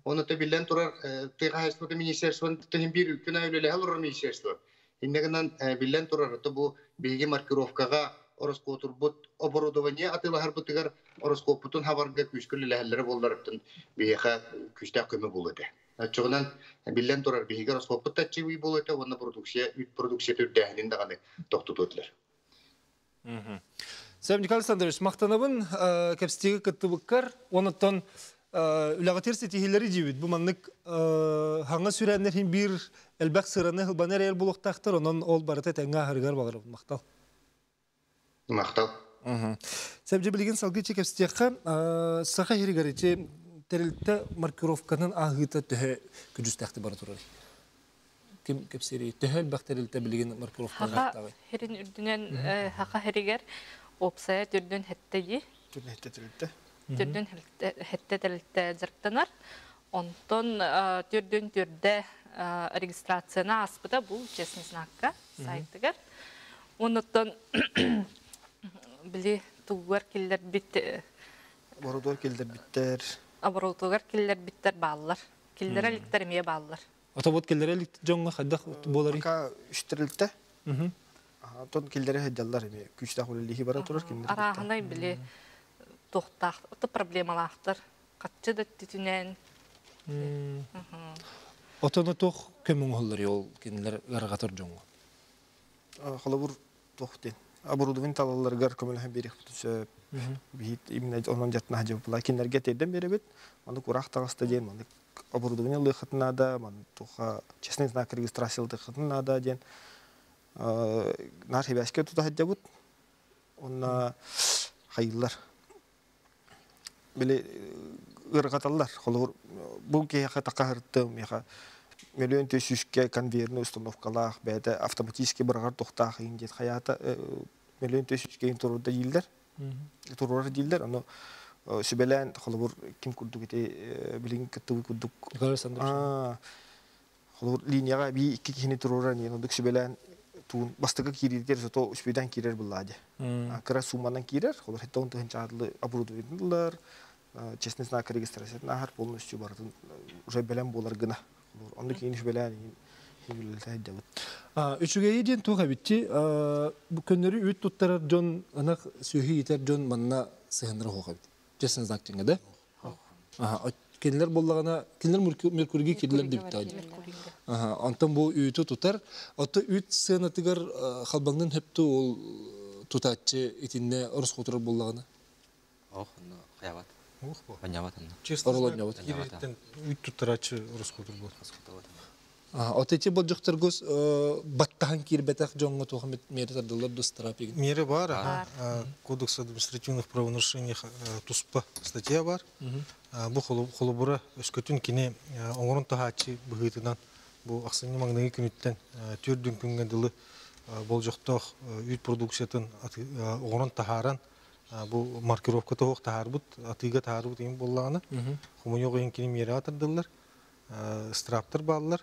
Оны та билен турар тыга хаспыты министерствон тыгын бир өлеле халыр министерство. Иннегенен билен турар бу биги маркировкага ороскотурбут оборудование атылахар бутыгар ороскопутун хабарга күскүлеләһәлләре болларыптын биһиха күстә көмө булды. Чогынан билен турар биһиге ороскопут тачыгы булды, оны продукция үт продукция түрдәһенин даганы токтотудлар. Сәб Николай Александрович, мақтанабын кәпстегі кыттыбықкар, оныттан үләғатер сетихилері дейбіт. Бұл маннык хаңа сүрәнер хин бір әлбәк сыраны хылбанер әр бұлықтақтыр, онын ол барыта тәңға харгар бағыр. Мақтал. Мақтал. Сәб же білген салғы че кәпстеққа сақа херігар че тәрілті маркировканын ағыта түхі күджістәқті бары тұрар. Кем кәпсері түхі әлбәк тәрілті білген маркировканы херин үрдүнен хақа херигер опсая түрдүн хеттеги Түн хетте тирилте. түрдүн хетте телте зырттанар. Онтон э, түрдүн түрдө э, регистрацияна аспыта бул честный знакка сайтыгар. Онтон били тугар киллер бит Бородор келдер биттер. оборотугар киллер биттер баллар. Киллер эликтер мие баллар. Отобот келдері әлікті жоңға қайдақ болары. Ка үстірілті. Тон келдері хәддаллар эми күчтә хулилихи бара турар киндер. Араханай били тохтах, это проблемалахтар. Катчы да титүнен. Отоны тоқ көмің олар ол кенілер ғарғатыр жоңға. Халабур тохтен. Оборудование талаларгар көмөлһәм берек бүтүсө. Бит именно онон жатна хаҗы була. Киндерге теден беребит. Маны курах тагыста ден, маны оборудование лыхатына да, маны туха честный знак регистрации лыхатына да ден. Нар хебәскә тута хаҗы бут. Онна хайыллар. Биле ыргаталлар. Халабур бу кеяка такарттым, яка миллион төсүшке конвейерный установкалах, бәді автоматически бұрғар тоқтақ индет хаята миллион төсүшке ин туруда дилдер. Турурар дилдер, аны сүбелән холобур ким курдук ите билин кыттыбы курдук. Аа. Холобур линияга би икки кихини турурар не нодук сүбелән тун бастыга киридер зато үспейден кирер буллади. Кыра сумманан кирер, холобур хетте он тыгын чадлы оборудованиялар, честный знак регистрация нахар полностью бардын уже белән булар гына. Онды кейін белән еден туга битти. Бу көннөрү үт туттарар жон анак сүйхи итер жон манна сыгындыр хога бит. Честный знак теңе да? Аха, кенлер боллагана, кенлер меркурги кенлер дип таа. Аха, антан бу үтү тутар. Ото үт сыгынатыгар халбаңдын хепти ол тутачы итинне орус котур боллагана. Ох, ну, хаябат. Ух, бо. Паняват анна. Честно, үйт Аха, отече бол жоктаргос баттахан кирбетак жонго тухам мере тардылар достара пеген. Мере бар, Кодекс административных правонарушений а, туспа статья бар. А, Бу холобура өскөтүн кини оңорон тахачы быгытынан бу аксыны маңдагы күнүттен түрдүн күнгөн дылы бол жоктох үйт продукциятын оңорон тахаран бу маркировка тоох тахарбут атыга тахарбут им болланы. Хумуйого ин кини мере атырдылар. Страптар баллар.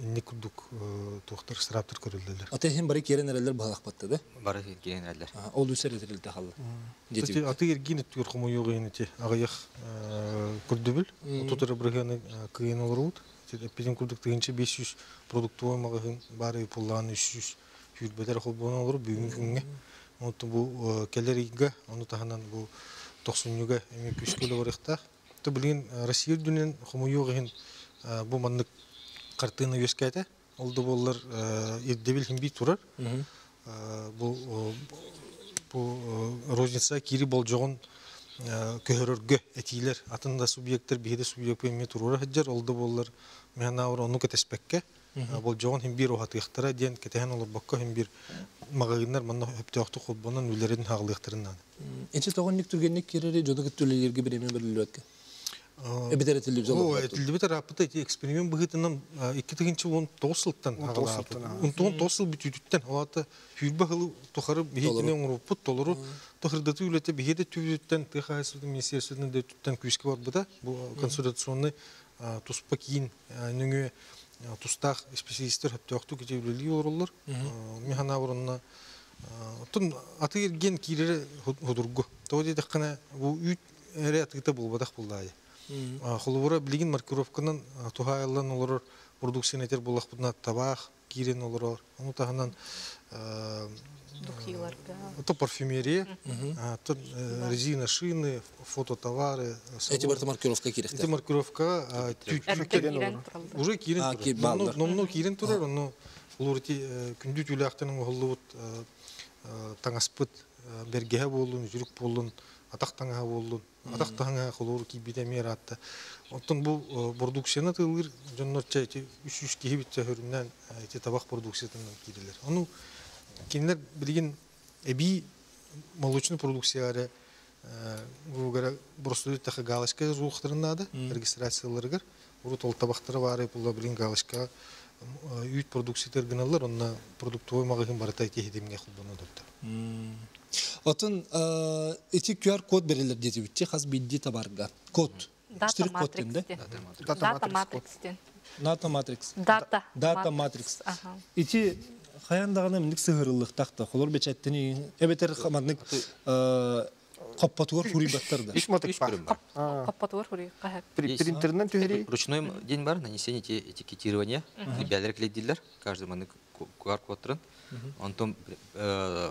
инне күрдік тоқтар страптар көрілділер. Отехин бары керен эрелер балак батты да? Бары әлдер. Аха, Ол үсер халла. Аты аты түр агаяк кыйын олрут. Пизин күрдүк тыгынчы 500 продуктовый магазин бары пулланы 300 хүрбедер холбон олру бүгүн күнгө. Онту бу келериге, ону таханан бу 90-га эми барыкта. Билген Россия дүнен йога бу маннык картина өскәтә. Олды боллар ирдебил химби турар. Бу бу розница кири бол жогон көһөрөргө этилер атында субъекттер биһиде субъект эме турар хаҗар олды боллар мена ор ону кетеспекке бол жогон хим бир охат ихтара ден кетен олор бакка хим бир магагыннар манна хөптөктү хутбонан үлерин хаглыктырынан Энче тогонник түргенник керери жода көттөлөргө биреме берилип Эбитер этилип О, золо. этилди бит рапыта эти эксперимент быгытынан икки тыгынчы он тосылтан тосылтан, а. Он тон тосыл бүтүттен алата хүрбө хылы тохары бихетине уңруппут толору тохырдаты үлете бихете түбүттен тыхайсыды министерстводан дөттен күскө барбыда бу консультационный туспа кийин тустах специалисттер хөптөктү ороллор механа орунна Тун худургу. Тоди бу үт. Холура билген маркировканын тухайлан олар продукциянетер булак бутна табак кирен олар. Аны тагынан Духиларга. это парфюмерия, то э, резина, шины, фототовары. Эти барта маркировка керек. Эти маркировка а, тю- Эркен кирен ирен олар. туралды. уже кирен Но- но кирен турар, но улурти күндү түләхтәнең холлыбыт таңаспыт бергеһе болдун, жүрүк болдун, атак таңа болдун. Атак таңа холур ки бидемер атты. Оттон бу э, продукцияны тылыр жоннорча 300 киһи бит хөрүннән эти табак продукциясынан кирилер. Аны кинлер билген эби молочный продукциялары бугара просто тахы галочка рухтарында регистрацияларыгар уру тол табактары бары була билин галочка үйт продукциялар гыналар онна продуктовый магазин барата кехидимге хулбана дотта. Отын эти QR код берилер дети битти хас бидди табарга. Код. Дата Штирк код денде. матрикстен. Дата матрикстен. Дата матрикс. Дата. Дата матрикс. Ага. Ити хаяндаганы мындык сыгырылык такта. Холор бечеттени эбетер хамаднык каппатуар хурибаттарда. Иш мотик Үч бар. Каппатуар хури кахап. Принтернен түһери. Ручной день бар, нанесение эти- этикетирования, бәлер клейдилер, каждый маны QR-кодтырын. Онтон э,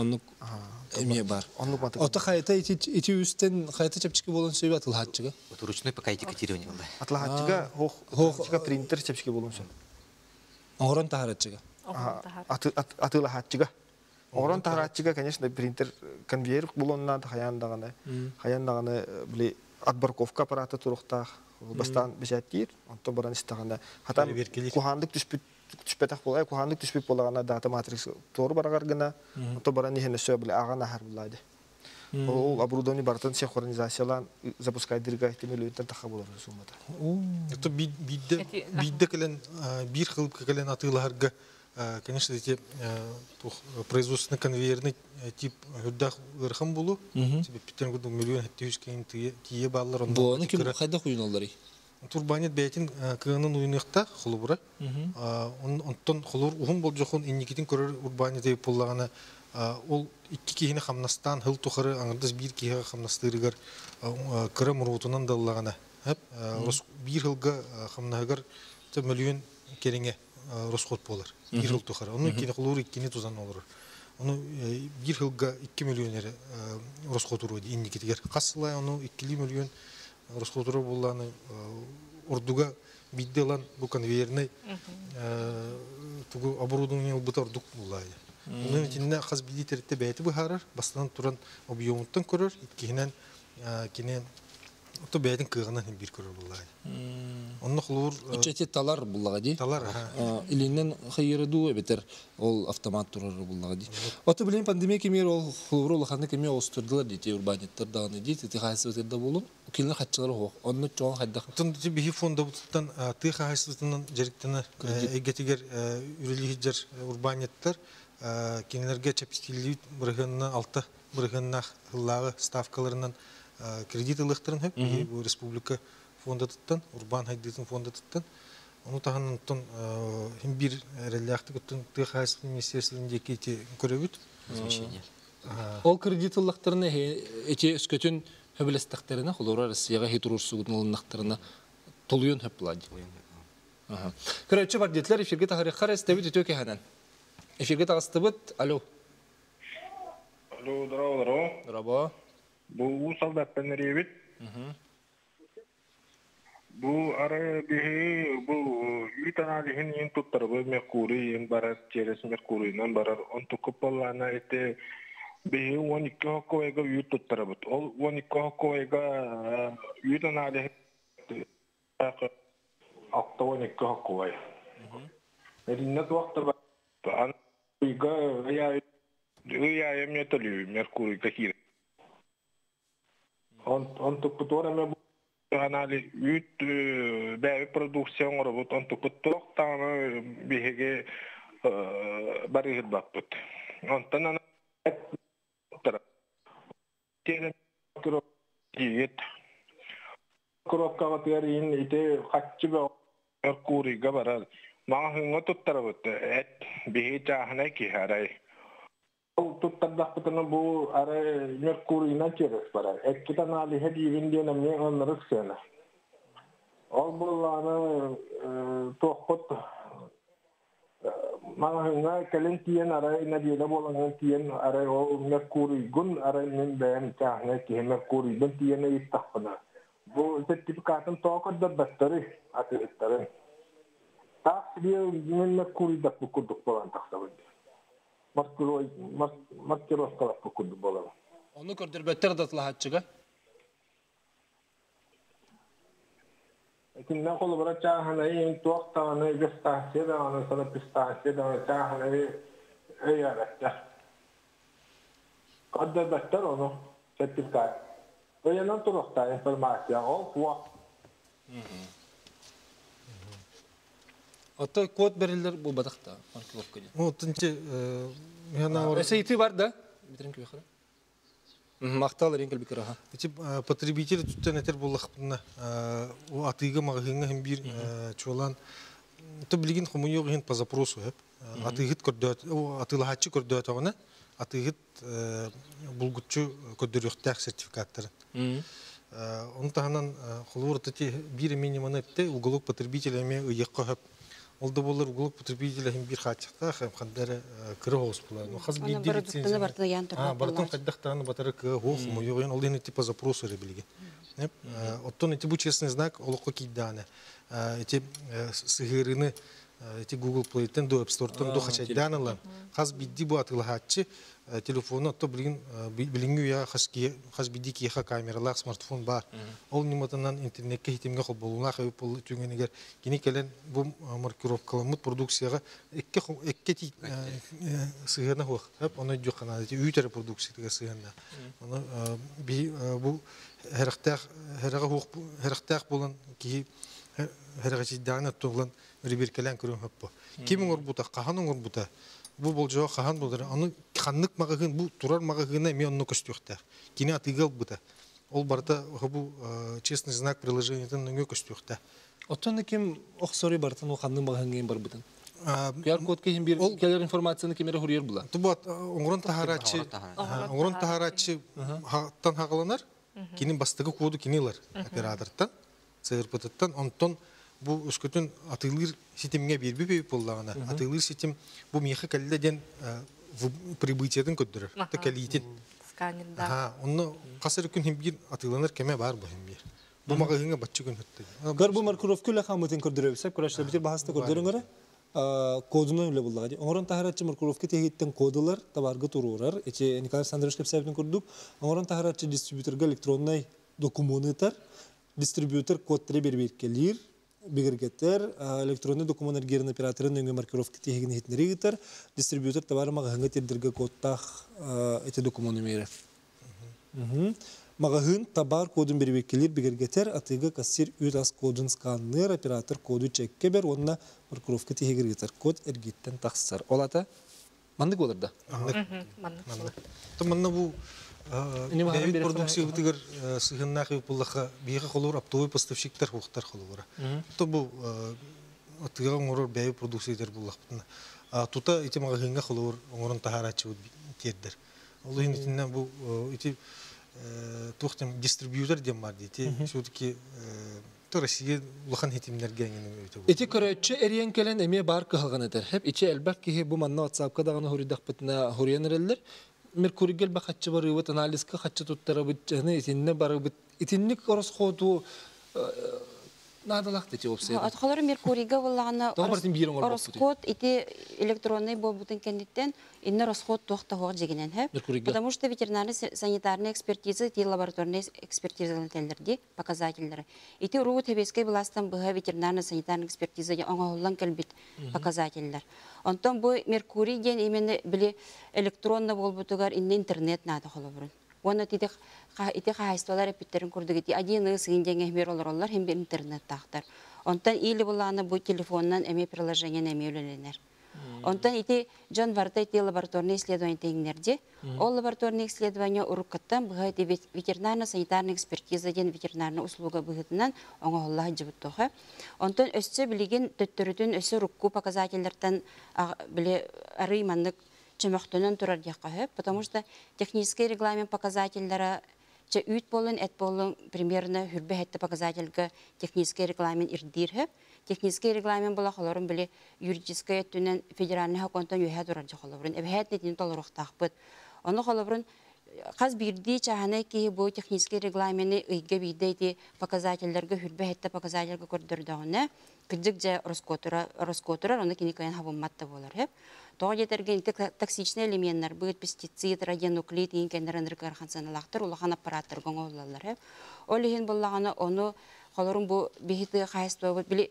Онук эме бар. Онлук матык. Ота хайта ити ити үстен хайта чапчики болон сөйбе атыл хатчыга. Вот ручной пока этикетирование было. Хох Хох- хохчыга принтер чепшке болунsun. Оңорон тахарачыга. Аты атыла хатчыга. Орон таратчыга, конечно, принтер конвейер булонна хаяндаганы. Хаяндаганы биле отборковка аппараты туруктах. Бастан бишаттир, онто баран истаганда. Хатан кухандык түспүт түспетак болай, кухандык түспүт болагана дата матрикс тору барагар гына. Онто баран нихене сө биле агана хар булайды. Ол оборудование бартын синхронизациялан запускайдырга ихтималүйттен таха болар суммата. Это бидде бидде келен бир хылып келен атыларга конечно эти производственный конвейерный а, тип хүрдах ырхам болу. Тебе питен миллион хеттиш кейин тие баллар ким хайда хуйналары. Турбанет бәйтин кыгынын уйныкта хулубура. Он онтон хулур ухум бол жохун инникитин көрөр урбанет деп боллагана ол икки кихине хамнастан хыл тухары аңырдас бир киһе хамнастырыгар кыры мурутунан даллагана. Хеп рус бир хылга хамнагар те миллион кереңе русхот болар. Бир хыл тухары. Оны кини хулур иккини тузан олар. Оны э, бир хылга 2 миллион эре русхот уруди инникитигер. Кассылай оны 2 миллион Росходро булланы ордуга бидделан бу конвейерный тугу оборудование бутар дук буллай. Бәйти бу харар бастан туран объемуттан көрөр иткинен кине то бәйтин кыгынан бир көрөр буллай. Онны хлур Учете талар буллага ди. талар ха. Илинен хайырыду эбетер ол автомат турар буллага ди. Оты билен пандемия кемер ол хлору лаханы кеме остырдылар ди урбанеттер дагы ди ти хайсытерде болуп килне хатчылар хок. Онны чоң хайда Тон ти бихи фонда буттан ты хайсытынан жериктен эгетигер үрелихиджер урбанеттер кинелерге чапстилли бырыгынна алты хыллагы ставкаларынан кредит ылыктырын хөп бу республика фонда туттан урбан хайдытын фонда туттан Ону таһан тон хим бир релякты көрөбүт. Размещение. Ол кредитлыктарына эти өскөтүн хөбелестектерине хлора Россияга. Короче, эфирге тахары. Эфирге тагыстыбыт. Алло. Алло, здорово, здорово. Здорово. Дихин ин туттар бу меркурий ин барар через меркурийнан барар он тукуполлана эте бихи он икки хоккоега үй туттар бут. Ол он икки хоккоега үтана дихин акта он икки хоккоега. Эриннет вакта бар. Ан уйга я тукутора ме канали үт бәбі продукция оңырыбыт, он тұқыттық тағаны бігеге барығыт бақпыт. Онтан ана тегін күйет. Коробкаға тәрейін ите қатчы бә Меркурийға барар. Маға хыңға тұттарыбыт, әт біге жағына ки туттардақпытыны бұл ары Меркурийна через барар. Әткітан али хәдейін дейін әмне онырық сені. Ол бұлланы тоқпыт маңыңа кәлін тиен болан тақсабын. Маркировкалар күрдік болан. Оны көрдөрбөттөр да тылахатчыга. Кинна қолы бұра чағына ең туақтағаны гестация да, аны сана пистация да, чағына ей әрәттер. Қадда бәттер оны сертификат. Өйенен тұрықта информация, ол туа. Отто код берилер бу бадакта маркировка ден. Ну, тынчы, мена ор Эсейти бар да? Битрин кебе Мактал рен келби кера. Эти потребитель туттан этер буллахпына. У атыга магыңа хем бир чолан. То билген хому yok хен по запросу хеп. Атыгыт көрдөт, у атылахачы көрдөт огына. Атыгыт булгутчу көдөрөктәк сертификаттарын. Он таханан холур тати бир минимум этте уголок потребителями ыякка хеп. Ол да болар уголок потребителя хем бир хачыкта хем хандары кыры хоус була. Ну хаз Аны бир продуктыны бартына ян А, бартын кайдахтаны батары кы хох му йогын ол дене типа ребилген. Неп? Оттон эти бу честный знак олоко кидданы. Эти сыгырыны эти Google Play-тен до App Store-тен до хачайданылар. Хаз бидди бу атылахатчы телефону то билин билингү я хаски хаз бидди ки ха камералар смартфон бар. Ол ниматынан интернетке хитимге хол болуна хабып бол түгенегер кини келен бу маркировкаламыт продукцияга экке экке ти сыгырна хох. Хеп аны жохана ди үтер продукцияга сыгырна. Аны би бу heraqtaq heraga huq heraqtaq bolan ki heraga sidana toğlan ribirkelen көрүн хөппө. Кимин орбута, каһанын орбута. Бу болжо каһан болдыр. Аны ханнык магагын бу турар магагына мен онны көстүктә. Кини атыгыл бута. Ол барда бу честный знак приложениятын нөңгө көстүктә. Оттон ким оксори бартын уханның баганген бар бутын. QR код кем бир келер информацияны кемере хурьер була. Тубат оңрон тахарачы, оңрон тахарачы хаттан хагаланар. Кини бастыгы коду онтон бу өскөтүн атылыр системге берби бей боллагана. Атылыр систем бу меха калле ден прибытиятын көддөрөр. Та калитин. Сканерда. Ага, онно касыр күн хим бир атыланар кеме бар бир. Бу магагынга батчы күн хамытын. Кодуны үле булдыга. Оңрон тахаратчы кодылар. Эче Николай Александрович электронный документар, дистрибьютор бигергеттер, электронный документтар герин операторын өңгө маркировка тегин хитнеригитер, дистрибьютор табары мага хаңга тердерге кодтах эти документы мере. Магахын табар кодын бербер келир, бигергеттер, атыга кассир үт ас кодын сканнер, оператор коду чекке бер, онна маркировка тегергеттер код эргиттен тахсар. Олата мандык оларда. Тыманна бу Ине бере продукция бутыгар сыгынна хып буллаха биге холур оптовый поставщиктар хуктар холура. То бу атыга ngoror бәйбит продукциялар буллахпытна. Тута ити магазинга холур ngorон тахарачы тердер. Ол бу ити тухтем дистрибьютор дем бар дити. Все-таки то Россия улахан. Эти эриен келен эме бар этер. Хеп бу манна WhatsApp-ка хуридак. Меркуригел бахатчы бар бит анализка хатчы жаны итинне. Итинник орос надалах те опсай. От холор Меркурийга ол расход ити электронный болбутун кенниттен инне расход туохта хор жигинен хэ. Потому что ветеринарный санитарный экспертиза ти лабораторный экспертиза теллерди показательлары. Ити уруу тебескей буластан быга ветеринарный санитарный экспертиза оңоллан келбит показательлар. Онтон бу Меркурий ден именно били электронно болбутугар инне интернет нада холобурун. Оны тиде ити хайсталар эпиттерин курдук ити один ысыгын деңе хмер олороллар хем интернет тахтар. Онтан или буланы бу телефоннан эме приложение эме өленер. Онтан ити Джон Варта ити лабораторный исследование тегнерде. Ол лабораторный исследование уруккаттан быга ити вет- ветеринарно-санитарный экспертиза ден ветеринарный услуга быгытынан оңоһоллаһа жыбыттоха. Онтан өссө билигин төттөрүтүн өссө рукку показательлерден а, биле арый чөмөктөнөн турар дияққа потому что технический регламент показательлары че үт болын, эт болын примерно хүрбе хетті показательга технический регламент ирдир хэп. Технический регламент бола холорун биле юридический өттүнен федеральный хаконтон юхэ турар жа холорун. Эбэхет нетин толорук тахпыт. Оны холорун Қаз бирди чахана ки бу технический регламенты ыйга бидети показательлерге хүрбе хетте показательга көрдөрдөгүнө кыджык же роскотура роскотура оны кини кайын хабымматта болар хеп. Тоға жетерген токсичный элементтер, быт пестицид, радионуклид, рыгархан саналактыр, улахан аппараттар гоңоллар хеп. Ол ихин боллаганы оны холорун бу бихити хайство бу били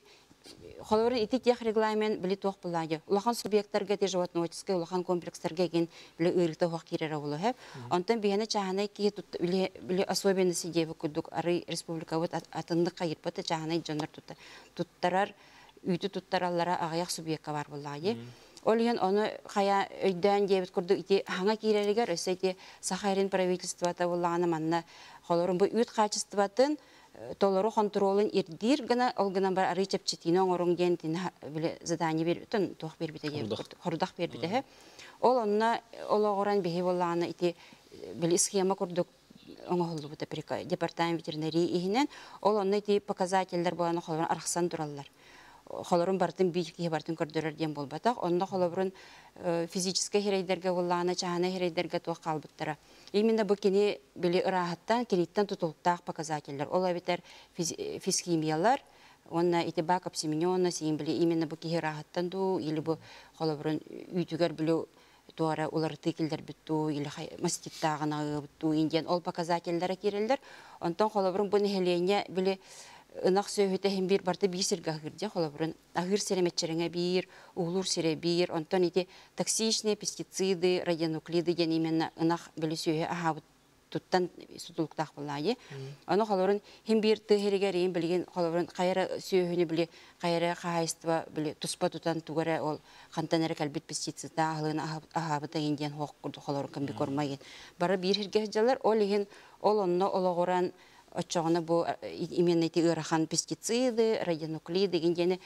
холорун ити тех регламент били тох булагы. Улахан субъекттерге те животноводческий улахан комплекстерге ген били ырыкты хок кирера болу хеп. Онтан бихане чаханай ки тут били били особенности дебе ары республика вот атынды кайыт бата чаханай жондар тутта. Туттарар үйті туттараллара ағаяқ субъектка бар булагы. Ол ен оны хая өйдөн дебит курду ити хаңа киреригер өсө ити Сахарин правительството буллаганы манна холорун. Бу үйт качестватын толору контролын ирдир гана ол гана бар ары чепчетино оңорун ген тин биле задание бер тон тох бер бите хордах бер бите ол онна ологоран бихи буллаганы ити биле схема курдук прика департамент ветеринарии ихинен ол онна ити показательлер буланы холорун архсан тураллар. Холорун бартын киһи бартын көрдөрөр диэн болбатах. Онно холобурун физический херейдерге буллаана чаһана херейдерге туох калбыттара. Именно бу кини били ырахаттан киниттен тутулуктаах показательлер ол абитер физхимиялар онна ити бакап семенёна сиин били именно бу киһи ырахаттан ду или бу холобурун үйтүгер билүү туара улар тыкилдер бүтту или маститтаагына бүтту индиен ол показательлere кирелдер онтон холобурун бу нехелене били ынак сөйөтө хем бир барты бисирге агырдя холобурун агыр сереметчереңе бир углур сере бир онтон ити токсичные пестициды радионуклиды ден именно ынак били сөйө ахабыт туттан сутулуктах булайы. Аны холорун хим бир тыһеригер ин билген холорун кайра сөйөһүнү били кайра хайства били туспа тутан тугара ол хантанер калбит пестицида ахлын ахабыта индиен хок курду холорун кем бикормайын. Бара бир хирге жалар ол иген ол онно ологоран очоғына бу именно эти ырахан пестициды, радионуклиды индиени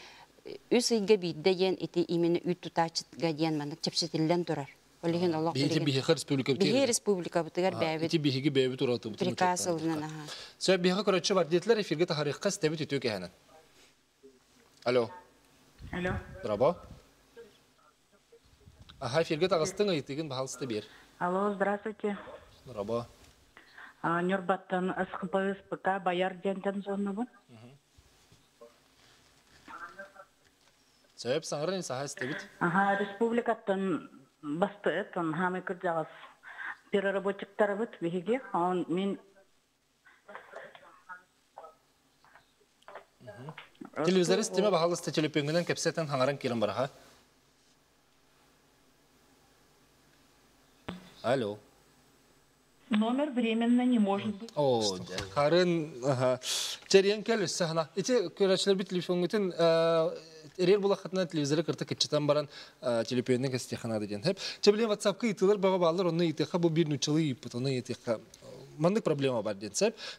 үс ыйга бидде ген ити именно үт тутачытга диен маннык чепсетилден турар. Олеген Бейте билеген. биһиха республика Бихи республика бутыгар Ити бәбит биһиги бәбит ураты бутын приказ ылынан аха. Сөй биһиха көрөччө бар детлер эфирге тахарыкка стебит үтүү кэһэнен. Алло. Алло. Браво. Аха эфирге тагыстың ыйтыгын бахалысты бер. Алло, здравствуйте. Браво. А, Нюрбаттан СХПС ПК Бояр Дентен зоннабын. Сөйп саңырын саха стебит. Ага, республикаттан басты этон хами кырдагас переработчиктары бит биһиги. Он мен Телевизор истеме бахалысты телепеңгенен кепсетен хаңаран келин бараха. Алло. Номер временно не может быть. О, харын аха. Черен келүс сахна. Ити көрәчләр бит телефонгытын эрер булахатна телевизоры кырты кетчетан баран телепөннен кестехана деген. Хеп. Чебелен WhatsApp-ка итылар бага баллар оны итеха бу бир нучылы ипыт оны итеха. Мандык проблема бар ден.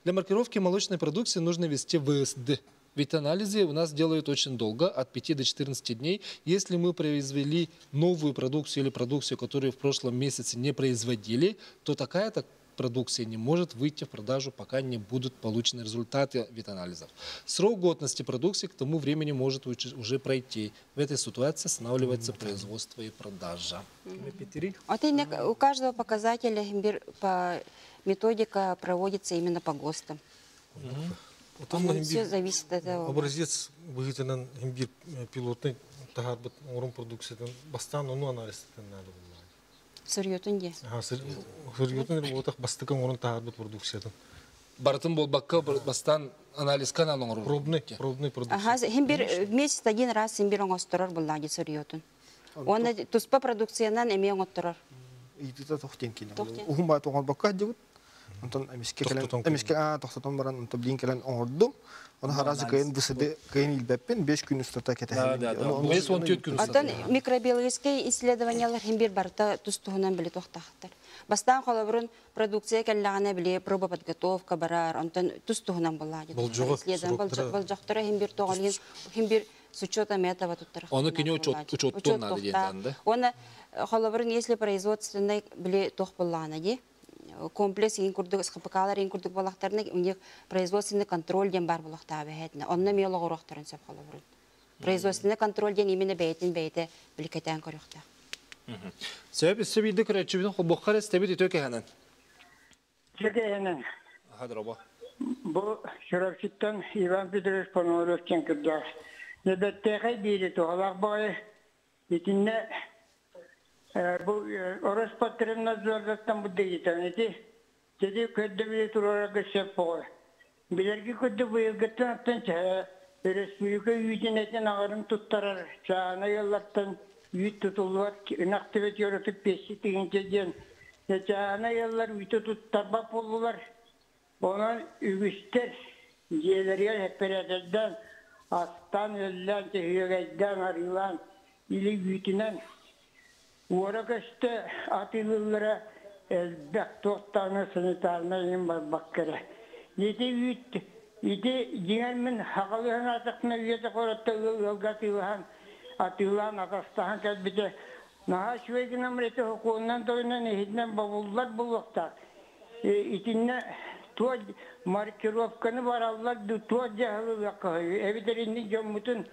Для маркировки молочной продукции нужно вести ВСД. Ведь анализы у нас делают очень долго, от 5 до 14 дней. Если мы произвели новую продукцию или продукцию, которую в прошлом месяце не производили, то такая-то продукция не может выйти в продажу, пока не будут получены результаты ветанализов. Срок годности продукции к тому времени может уже пройти. В этой ситуации останавливается производство и продажа. Вот и не- у каждого показателя по методика проводится именно по ГОСТам. Отон Оно все зависит от этого. образец быгытынан химбир пилотный тахарбыт орын продукциятын бастан onu анализтен надо де. Ага, сырьютын работах бастыкан орын тахарбыт продукциятын. Бартын болбакка бастан анализ каналың ұру. Пробный, пробный продукция. Ага, хим бир месяц один раз хим бир оңостырар буллаги сырьетун. Оны туспа продукциянан эме оңоттырар. Идите тохтен кине. Ба тоңор бакка дибут. Онтон эмиске келен эмиске а тохтотон баран онто блин келен оңордум. Оны харазы кайын бысыды кайын илбеппен 5 күн үстөтө кете. Да, да, да. Бес он төрт күн Атын микробиологический исследованиялар хим бир барта тустуһунан биле тохтахтар. Бастан холобрун продукция келлагана биле проба подготовка барар, онтон тустуһунан буллаги. Болжоғы, исследование сроктары. болжоқтора хим бир тоголин хим бир с учетом этого тут Оны кине учет- учеттон надо дейт анда. Он холобрун если производственный биле тох буллана ди комплекс ин курдук схапакалар ин курдук балактарны у них производственный контроль ден бар булакта бәһәтне. Онны миологы рохтарын сап холобрун. Производственный контроль ден именно бәйтин бәйте билкетен bildi kırıkçı bir bokkar estebit itiyor ki hemen. Чекенен. Hadi roba. Бу Шуравчиттан Иван Петрович Пономаревчен кырдах. Небеттеге бири тоғалақ бай. Итинне beraberden astan öllen tehiyegeden arılan ili kelbide Naha şüveykin amreti hukukundan doyunan ehidden babullar buluktar. İçinde tuğa markirovkanı var Allah tuğa cahılı vakayı. Evderinde camutun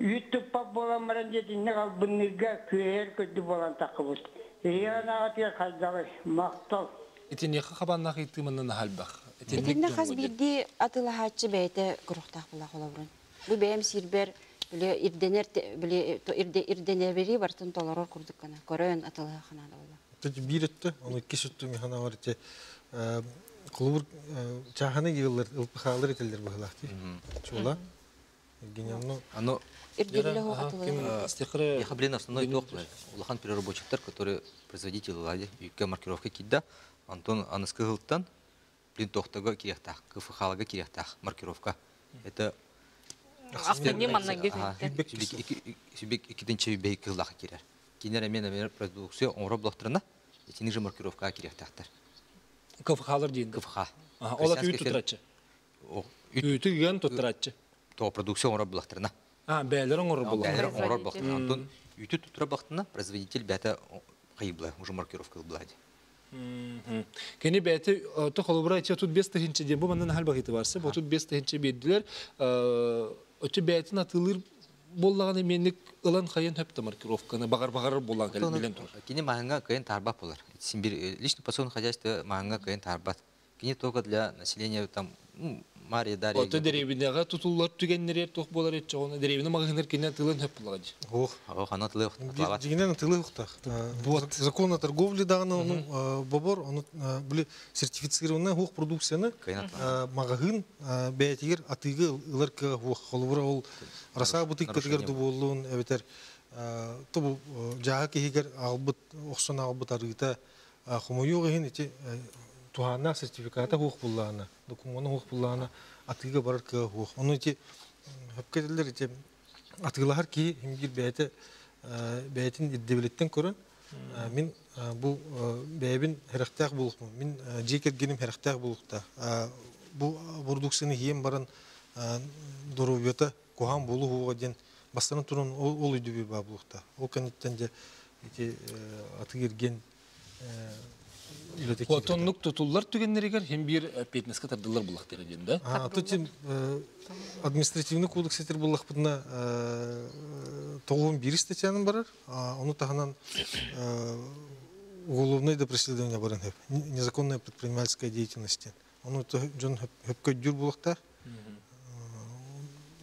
YouTube pap bolanmaran jedinne kalbınlıga köyer kötü bolan takıbıt. Eyana atıya kaldağı maktal. İtin yakı kabannak itimanın halbak. Итинне хас бирди атылахачы бәйте курухтах була холобрун. Бу бәйем сирбер биле ирденер те- биле то ирде ирденебери бартын толорор курдук кана. Көрөн атылахана да була. Teď биретті, оны кесетті механа бар те. Кулубур чаханы йыллар, ылпыхалар етелдер бұғылақты. Чула. Оно основной ток, улахан переработчиктер, которые производитель лади, юкка маркировка кидда, Антон Аныскыгылтан, блин тохтага маркировка. Это икиденче кирер. Кинер продукция этини же маркировка. То продукция оңра блохтарына. Ha, beylerin olur bu. Бәлер оңра блохтарына. Антон үтү тутура бахтына производитель бәтә кыйбла, уже маркировка beyte to kolubra içe tut 5 tahinçe diye bu benden hal bakıtı varsa bu tut 5 tahinçe bildiler. Öte beytin atılır bollağın emenlik ılan kayın hep de markirovkаны багар багар болған кәлі билен тұр. Кини маханга кайын тарбат болар. Симбир личный подсобное хозяйство маханга кайын тарбат. Кини только для населения там ну, Мария Дарья. Оты деревинеға tutullar түгеннер тоқ болар етчі оны деревіне мағыныр кенен тылын хөп болған. ох, Ох, она тлы тлават. Дегенен тылы уқтақ. Вот. Закон о торговле дағаны, ну, бобор, оны біле сертифицированный хуқ продукцияны Кайын мағағын бәйтігер атығы ылар ка хуқ холыбыра ол раса бұтық Нарушение кітігер болуын әбетер тұбу жаға кейгер албыт оқсын албыт арыта хумою ғын ете тухана сертификата хуқ бұллағына документаны хуқ бұллағына атыға барар ка хуқ оны ете хөпкетелер ете атығылар ки химгир бәйті бәйтин иддебилеттен көрін Мин бу бәйбин хәрәхтәк булукмы. Мин жекергеним хәрәхтәк булукта. Бу продукцияны һием баран дорубета куһам булу хуга ден бастан турун ол ол үйдү ба булукта. Ол канеттен же атыгерген Отонлук tutullar түгеннерегер hem bir петнеске тардылар булақ дереген да. А, то тем административный кодекс етер буллах бутна тоғын бир статьяның барар, оны тағынан уголовное до преследования баран хеп, незаконная предпринимательская деятельность. Оны то жон хөпкө жүр буллахта,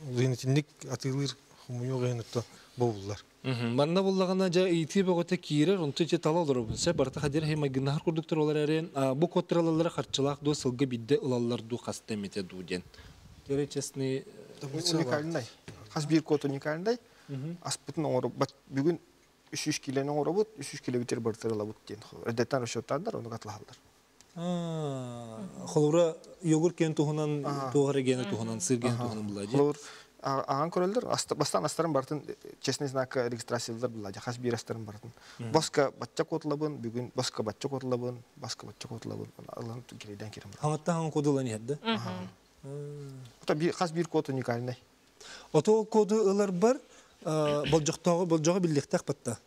Улыйнытинник атылыр хумуйо гайнытта болулар. Манна буллагана жа ити бөгөтө киирер, онту че тала олор булса, барта хадер хей магыннахар курдуктар олар әрен, бу коттралалары харчылак ду сылгы бидде ылаллар ду хаста мете ду ден. Тере честный уникальный. Хас бир код уникальный. Аспытын оңору бат бүгүн 300 килен оңору бут, 300 кило битер бартырыла бут ден. Эдеттен ошоттардар, оны катлахалдар. Холура йогурт кен тухунан тугары гене тухунан сыр ген тухунан була же. Аған көрөлдөр бастан астарын бартын честный знак регистрациялар була же хас бир астарын бартын. Боска батча котлабын, бүгүн боска батча котлабын, баска батча котлабын. Алланы кирейден кирем. Хаңатта хаң кодулан ядда. Ота бир хас бир код уникальный. Ото коду ылар бар, болжоктогы болжогы биллектак батта.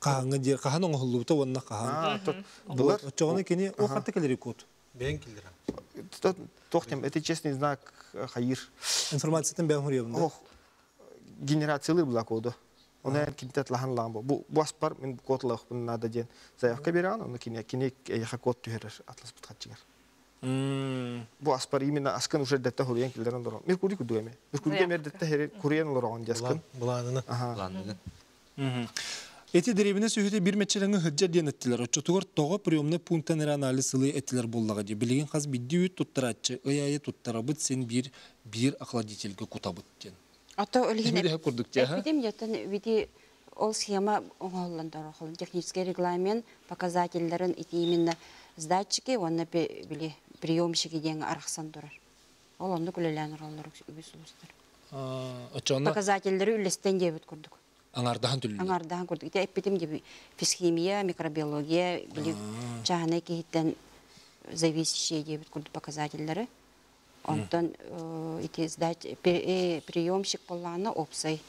Кааңы дер, кахан оңоллубута онна кахан. Булар Очоғыны кені о қатты келері код. Бен килдер. Тохтем, это честный знак хайыр. Информациятын бәң хұребінде. Ох, генерациялы була коду. Оны кинтет лахан ламбо. Бу аспар мен код лах бун надо ден. Заявка беран, оны кине кине яха код түһәрер атлас бутхатчыгар. Бу аспар именно аскан уже куди куди лорон. Буланыны. Эти деревіне сүйіте бір метчеріңі хыджа ден еттілер. Очотугар тоғы приемны пунктан анализ сылы боллаға де. Білеген қаз бидді үйт туттаратчы, ыяйы туттарабыт сен бір бір охладительге кутабыт ден. Ото өлген Şimdi hep kurduk ya. ha? Эпидем ятын види ол схема оңоллан дорохол. Технический регламент показательларын ити именно сдатчики, онна били приемщики ден арахсан дурар. Ол онды күлеләнер олар үбіс улустар. Очоны Показательлары үлестен дебет курдук. Аңардахан түлі. Аңардахан курдук. Ити эпидем деби физхимия, микробиология, били чахана кихиттен зависящие дебет курдук показательлары. Онтон э, ити сдать э, приемщик полана опсай.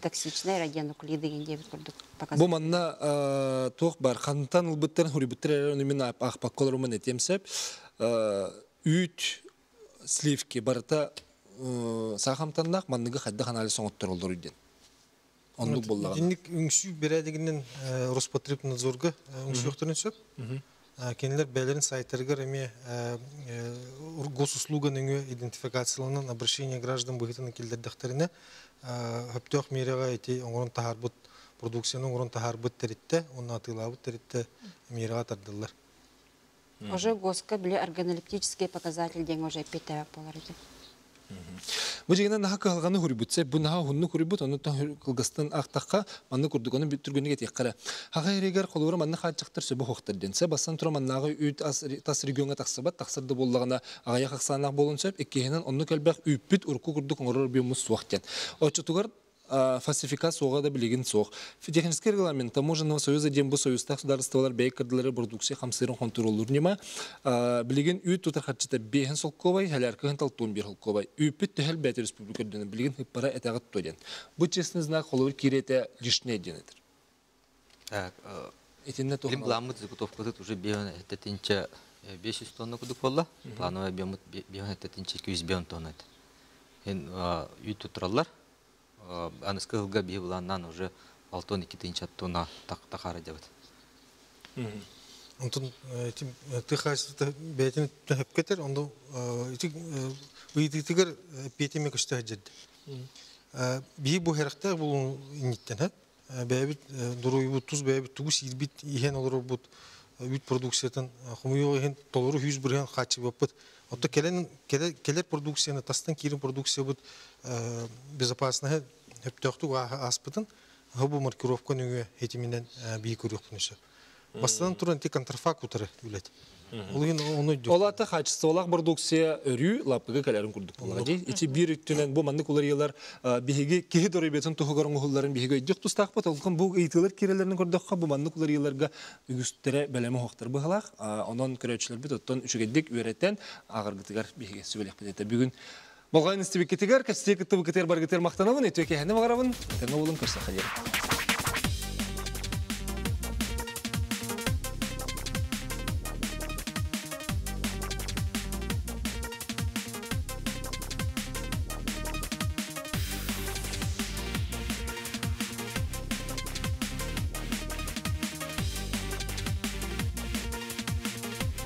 Токсичный радионуклиды деген дебет курдук Бу показатель. манна тоқ бар. Хантан ылбыттарын хурибыттар оны мен ақпақ колорумын етемсеп. Үйт сливки барыта сахамтаннақ манныгы хадда ханали соңыттар олар үйден. Ондук боллаған. Инник үңсү берәдигинен Роспотребнадзорга үңсүктөрүн сөп. Кенелер бәлерин сайттарга эме госуслуга нөңө идентификацияланан обращение граждан быхытын килдердиктерине хөптөк мерега эти оңорон тахарбыт продукцияны оңорон тахарбыт теритте, онна атылабыт теритте мерега тардылар. Уже госка били органолептический показатель ден уже петәвәк болар иде. Бу жегенен наха калганы хурибутсе, бу наха хунну хурибут, оны тан кылгыстан ақтаққа манны курдук, оны бүттүргөнү гет яккара. Хага эрегер колура манны хачыктыр сөбө хоктар денсе, бассан тура маннагы үйт ас тас регионга таксыбат, таксырды боллагана агая хаксанак болун сөп, эккехенен онну келбек үйпүт урку курдук оңорор бимус суактен. Очутугар фальсификат соға да білеген соқ. Технический регламент таможенного союза ден бұл союзда государстволар бәй кірділері продукция хамсырын контроллур нема білеген үй тутар хатчыта бейхен солковай, хәләркіген талтуын бір холковай. Үйпіт тәхіл бәйті республикаден білеген хыппара әтәғыт тойден. Бұл честный знак холовыр кирете лишне денетір. Так, Этинне Клим тухмал. Бламут заготовка тут уже бион это тинча 500 тонна кудук болла. Плановая биомут бион это тинча 200 бион тонна. это. Ен үй тутраллар. Аныскы хылга бие буланнан уже 6 тонна 2 тинча тонна так такара дебет. Онтон эти ты хасты бәйтен төһәпкетер, онда эти уйдитигер петеме көстә җидде. Би бу хәрәктә бу инниттен һә. Бәбит дуруй бу туз бәбит тугус ирбит иһен олор бу бит продукциятын хумуй иһен толору 100 бирген хачы бапыт. Отто келен келер продукцияны тастан кирин продукция бу безопасная хөптөктү аспытын хабу маркировка нүгө этиминен би көрөкпүн өсө. Бастан туран ти контрафак утары үлет. Ол ген оны дю. Олата хачысы олақ продукция өрі лапыға кәлерін күрдік болға. Ити бір үттінен бұл манны кулар елар бігеге кеге дұры бетін тұхығарын ұғыларын бігеге үддік тұстақ бат. Олқан бұл ейтілер керелерінің көрдіққа бұл манны кулар еларға үгістері бәлемі хоқтар бұғалақ. Онын көрәтшілер біт оттан үшігедік үйреттен ағырғытығар бігеге сөбелек бітеті. Бүгін Болған істебек кетігер, кәстек күтті бұл кетер бар кетер мақтанауын, өте кәхені мағарабын, өтені олын көрсе қадер.